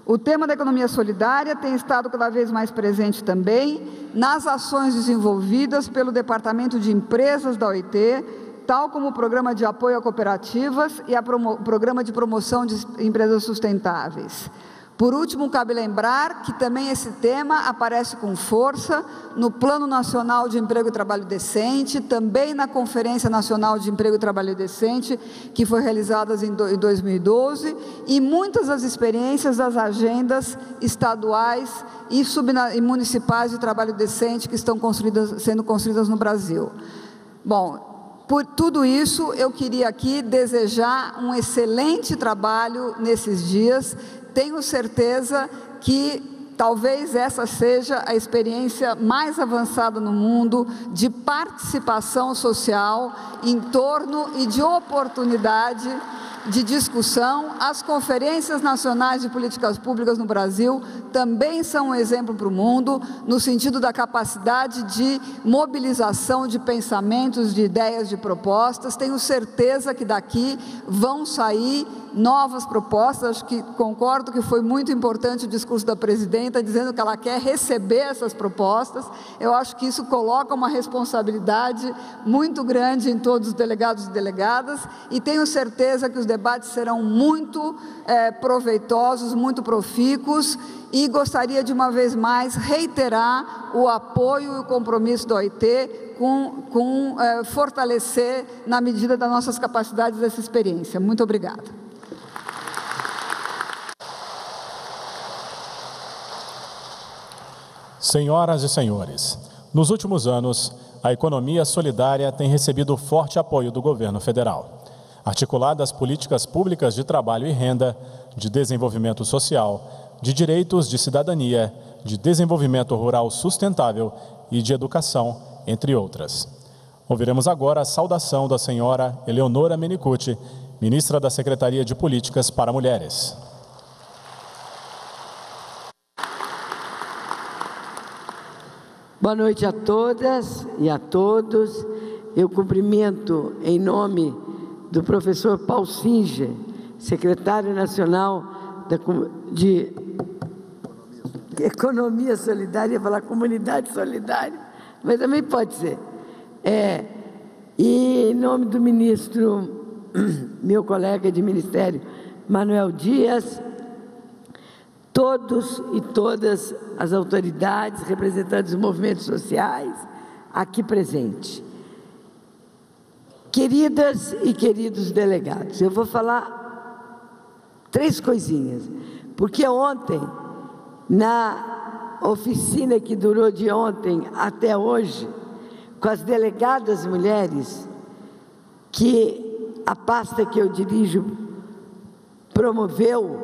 O tema da economia solidária tem estado cada vez mais presente também nas ações desenvolvidas pelo Departamento de Empresas da OIT, tal como o Programa de Apoio a Cooperativas e o Programa de Promoção de Empresas Sustentáveis. Por último, cabe lembrar que também esse tema aparece com força no Plano Nacional de Emprego e Trabalho Decente, também na Conferência Nacional de Emprego e Trabalho Decente, que foi realizada em 2012, e muitas das experiências das agendas estaduais e, municipais de trabalho decente que estão construídas, sendo construídas no Brasil. Bom, por tudo isso, eu queria aqui desejar um excelente trabalho nesses dias tenho certeza que talvez essa seja a experiência mais avançada no mundo de participação social em torno e de oportunidade de discussão. As conferências nacionais de políticas públicas no Brasil também são um exemplo para o mundo, no sentido da capacidade de mobilização de pensamentos, de ideias, de propostas. Tenho certeza que daqui vão sair novas propostas. Acho que concordo que foi muito importante o discurso da presidenta, dizendo que ela quer receber essas propostas. Eu acho que isso coloca uma responsabilidade muito grande em todos os delegados e delegadas, e tenho certeza que os debates serão muito é, proveitosos, muito profícuos, e gostaria de uma vez mais reiterar o apoio e o compromisso do OIT com, com é, fortalecer, na medida das nossas capacidades, essa experiência. Muito obrigada. Senhoras e senhores, nos últimos anos, a economia solidária tem recebido forte apoio do governo federal. Articuladas políticas públicas de trabalho e renda, de desenvolvimento social, de direitos de cidadania, de desenvolvimento rural sustentável e de educação, entre outras. Ouviremos agora a saudação da senhora Eleonora Menicucci, ministra da Secretaria de Políticas para Mulheres. Boa noite a todas e a todos. Eu cumprimento em nome do professor Paul Singer, secretário nacional de economia solidária, falar comunidade solidária, mas também pode ser. É, e em nome do ministro, meu colega de ministério, Manuel Dias, todos e todas as autoridades, representantes dos movimentos sociais, aqui presentes. Queridas e queridos delegados, eu vou falar três coisinhas, porque ontem na oficina que durou de ontem até hoje, com as delegadas mulheres, que a pasta que eu dirijo promoveu,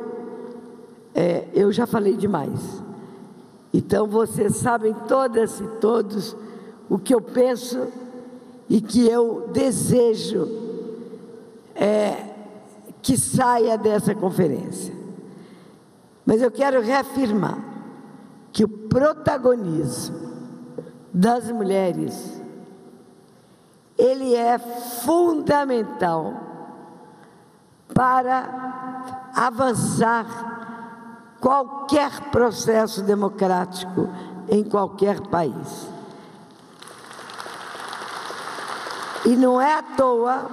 é, eu já falei demais. Então vocês sabem todas e todos o que eu penso e que eu desejo é, que saia dessa conferência. Mas eu quero reafirmar que o protagonismo das mulheres ele é fundamental para avançar qualquer processo democrático em qualquer país. E não é à toa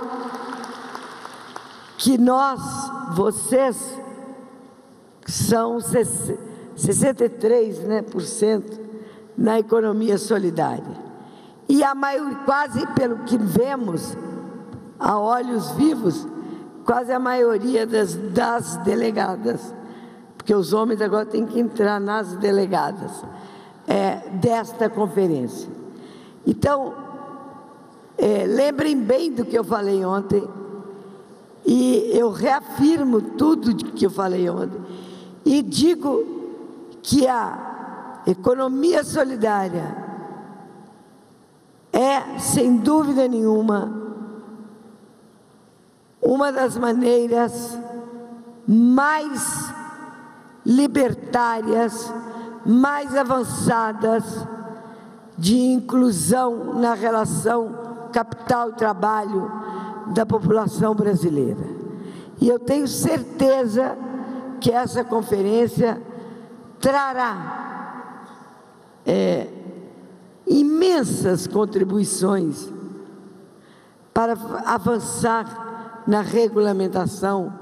que nós, vocês, são 63 né, por cento na economia solidária. E a maioria, quase pelo que vemos, a olhos vivos, quase a maioria das, das delegadas, porque os homens agora têm que entrar nas delegadas é, desta conferência. Então, é, lembrem bem do que eu falei ontem, e eu reafirmo tudo que eu falei ontem. E digo que a economia solidária é, sem dúvida nenhuma, uma das maneiras mais libertárias, mais avançadas de inclusão na relação capital e trabalho da população brasileira. E eu tenho certeza que essa conferência trará é, imensas contribuições para avançar na regulamentação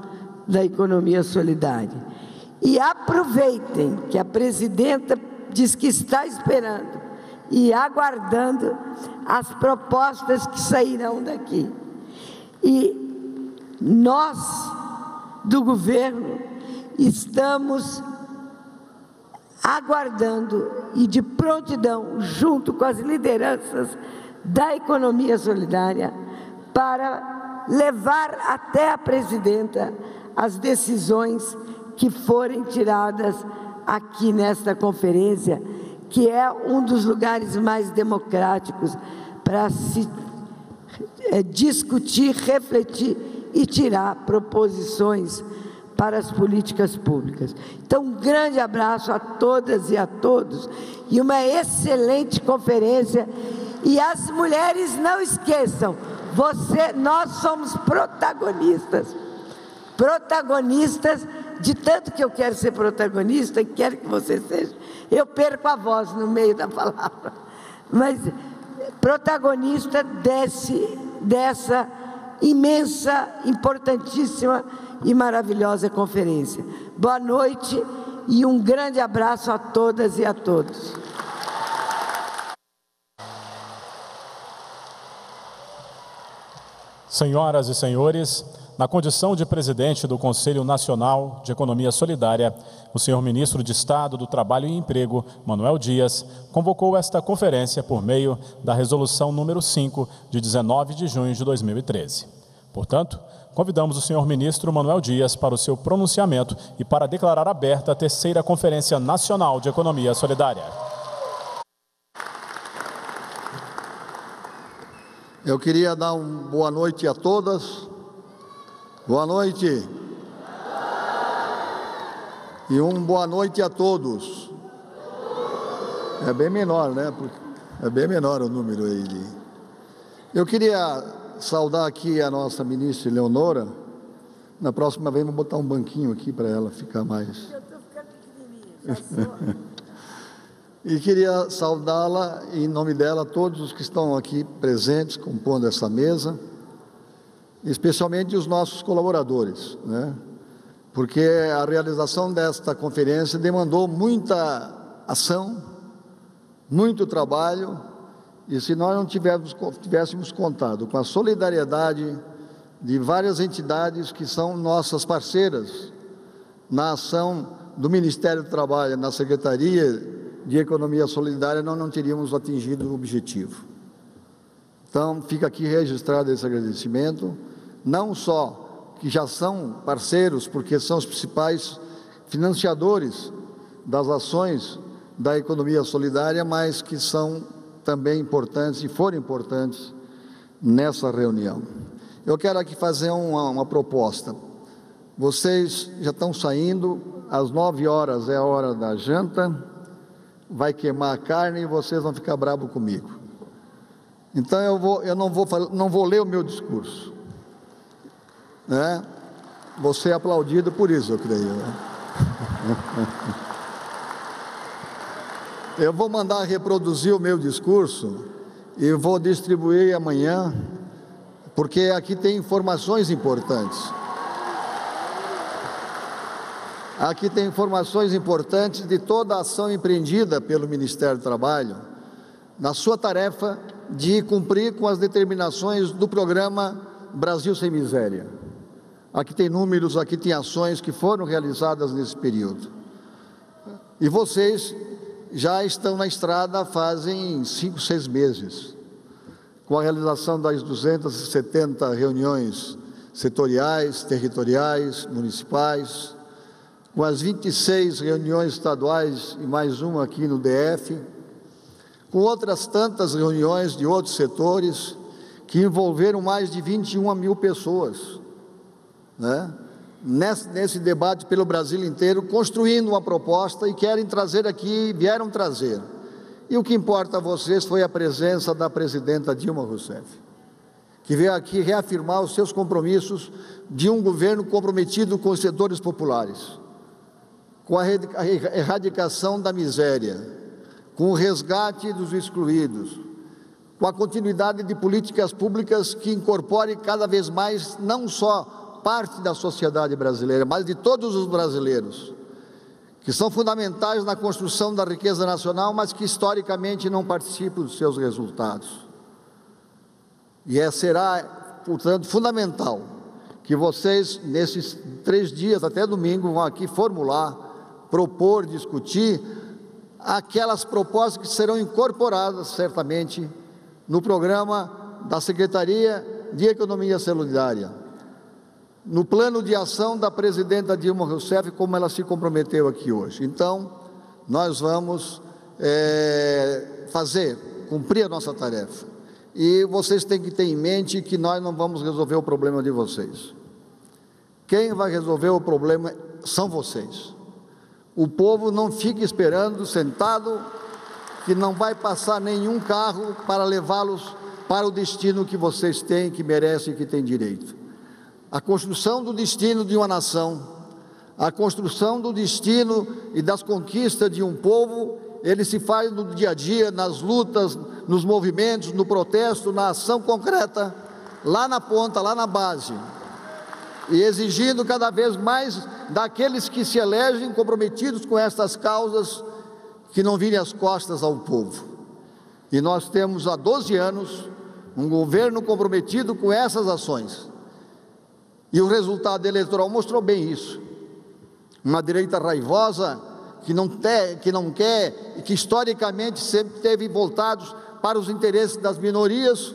da economia solidária. E aproveitem que a presidenta diz que está esperando e aguardando as propostas que sairão daqui. E nós, do governo, estamos aguardando e de prontidão, junto com as lideranças da economia solidária, para levar até a presidenta as decisões que forem tiradas aqui nesta conferência, que é um dos lugares mais democráticos para se é, discutir, refletir e tirar proposições para as políticas públicas. Então, um grande abraço a todas e a todos e uma excelente conferência. E as mulheres não esqueçam, você, nós somos protagonistas. Protagonistas de tanto que eu quero ser protagonista e quero que você seja, eu perco a voz no meio da palavra. Mas protagonista desse, dessa imensa, importantíssima e maravilhosa conferência. Boa noite e um grande abraço a todas e a todos. Senhoras e senhores, na condição de presidente do Conselho Nacional de Economia Solidária, o senhor ministro de Estado do Trabalho e Emprego, Manuel Dias, convocou esta conferência por meio da resolução número 5 de 19 de junho de 2013. Portanto, convidamos o senhor ministro Manuel Dias para o seu pronunciamento e para declarar aberta a terceira Conferência Nacional de Economia Solidária. Eu queria dar uma boa noite a todas Boa noite. E um boa noite a todos. É bem menor, né? É bem menor o número aí. Eu queria saudar aqui a nossa ministra Leonora. Na próxima vez, vou botar um banquinho aqui para ela ficar mais. Eu estou ficando pequenininha, E queria saudá-la, em nome dela, todos os que estão aqui presentes, compondo essa mesa especialmente os nossos colaboradores, né? porque a realização desta conferência demandou muita ação, muito trabalho, e se nós não tivéssemos, tivéssemos contado com a solidariedade de várias entidades que são nossas parceiras na ação do Ministério do Trabalho, na Secretaria de Economia Solidária, nós não teríamos atingido o objetivo. Então, fica aqui registrado esse agradecimento não só que já são parceiros, porque são os principais financiadores das ações da economia solidária, mas que são também importantes e foram importantes nessa reunião. Eu quero aqui fazer uma, uma proposta. Vocês já estão saindo, às nove horas é a hora da janta, vai queimar a carne e vocês vão ficar bravos comigo. Então eu, vou, eu não, vou, não vou ler o meu discurso né? Você é aplaudido por isso, eu creio. Né? Eu vou mandar reproduzir o meu discurso e vou distribuir amanhã, porque aqui tem informações importantes. Aqui tem informações importantes de toda a ação empreendida pelo Ministério do Trabalho na sua tarefa de cumprir com as determinações do programa Brasil Sem Miséria. Aqui tem números, aqui tem ações que foram realizadas nesse período. E vocês já estão na estrada fazem cinco, seis meses, com a realização das 270 reuniões setoriais, territoriais, municipais, com as 26 reuniões estaduais e mais uma aqui no DF, com outras tantas reuniões de outros setores que envolveram mais de 21 mil pessoas né, nesse, nesse debate pelo Brasil inteiro, construindo uma proposta e querem trazer aqui, vieram trazer. E o que importa a vocês foi a presença da presidenta Dilma Rousseff, que veio aqui reafirmar os seus compromissos de um governo comprometido com os setores populares, com a erradicação da miséria, com o resgate dos excluídos, com a continuidade de políticas públicas que incorporem cada vez mais não só parte da sociedade brasileira, mas de todos os brasileiros, que são fundamentais na construção da riqueza nacional, mas que historicamente não participam dos seus resultados. E é, será, portanto, fundamental que vocês, nesses três dias, até domingo, vão aqui formular, propor, discutir aquelas propostas que serão incorporadas, certamente, no programa da Secretaria de Economia Solidária, no plano de ação da presidenta Dilma Rousseff, como ela se comprometeu aqui hoje. Então, nós vamos é, fazer, cumprir a nossa tarefa. E vocês têm que ter em mente que nós não vamos resolver o problema de vocês. Quem vai resolver o problema são vocês. O povo não fica esperando, sentado, que não vai passar nenhum carro para levá-los para o destino que vocês têm, que merecem e que têm direito. A construção do destino de uma nação, a construção do destino e das conquistas de um povo, ele se faz no dia a dia, nas lutas, nos movimentos, no protesto, na ação concreta, lá na ponta, lá na base. E exigindo cada vez mais daqueles que se elegem comprometidos com estas causas que não virem as costas ao povo. E nós temos há 12 anos um governo comprometido com essas ações. E o resultado eleitoral mostrou bem isso. Uma direita raivosa que não, te, que não quer que historicamente sempre teve voltados para os interesses das minorias,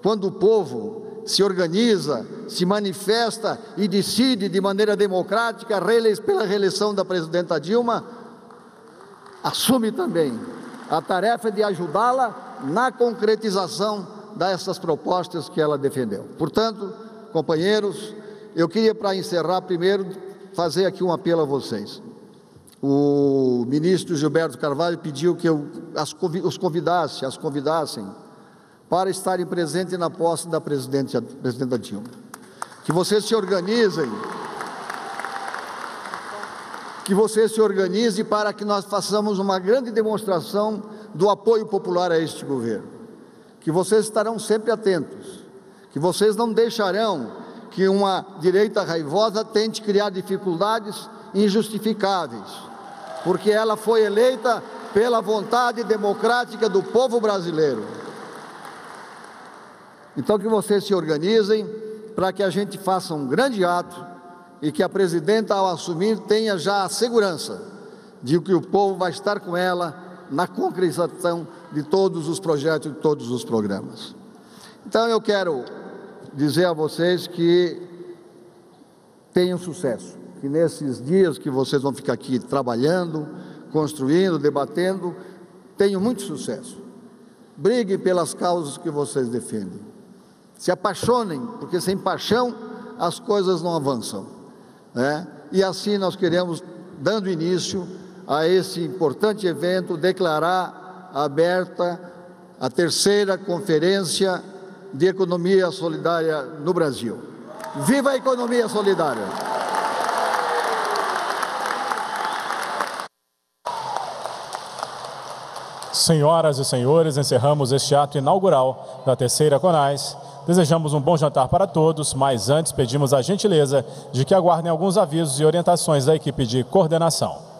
quando o povo se organiza, se manifesta e decide de maneira democrática pela reeleição da presidenta Dilma, assume também a tarefa de ajudá-la na concretização dessas propostas que ela defendeu. Portanto, companheiros, eu queria, para encerrar, primeiro fazer aqui um apelo a vocês. O ministro Gilberto Carvalho pediu que eu os convidasse, as convidassem, para estarem presentes na posse da presidente, presidenta Dilma. Que vocês se organizem que você se organize para que nós façamos uma grande demonstração do apoio popular a este governo. Que vocês estarão sempre atentos, que vocês não deixarão que uma direita raivosa tente criar dificuldades injustificáveis, porque ela foi eleita pela vontade democrática do povo brasileiro. Então, que vocês se organizem para que a gente faça um grande ato e que a presidenta, ao assumir, tenha já a segurança de que o povo vai estar com ela na concretização de todos os projetos, de todos os programas. Então eu quero dizer a vocês que tenham sucesso, que nesses dias que vocês vão ficar aqui trabalhando, construindo, debatendo, tenham muito sucesso. Briguem pelas causas que vocês defendem. Se apaixonem, porque sem paixão as coisas não avançam. Né? E assim nós queremos, dando início a esse importante evento, declarar aberta a terceira Conferência de Economia Solidária no Brasil. Viva a economia solidária! Senhoras e senhores, encerramos este ato inaugural da terceira Conais. Desejamos um bom jantar para todos, mas antes pedimos a gentileza de que aguardem alguns avisos e orientações da equipe de coordenação.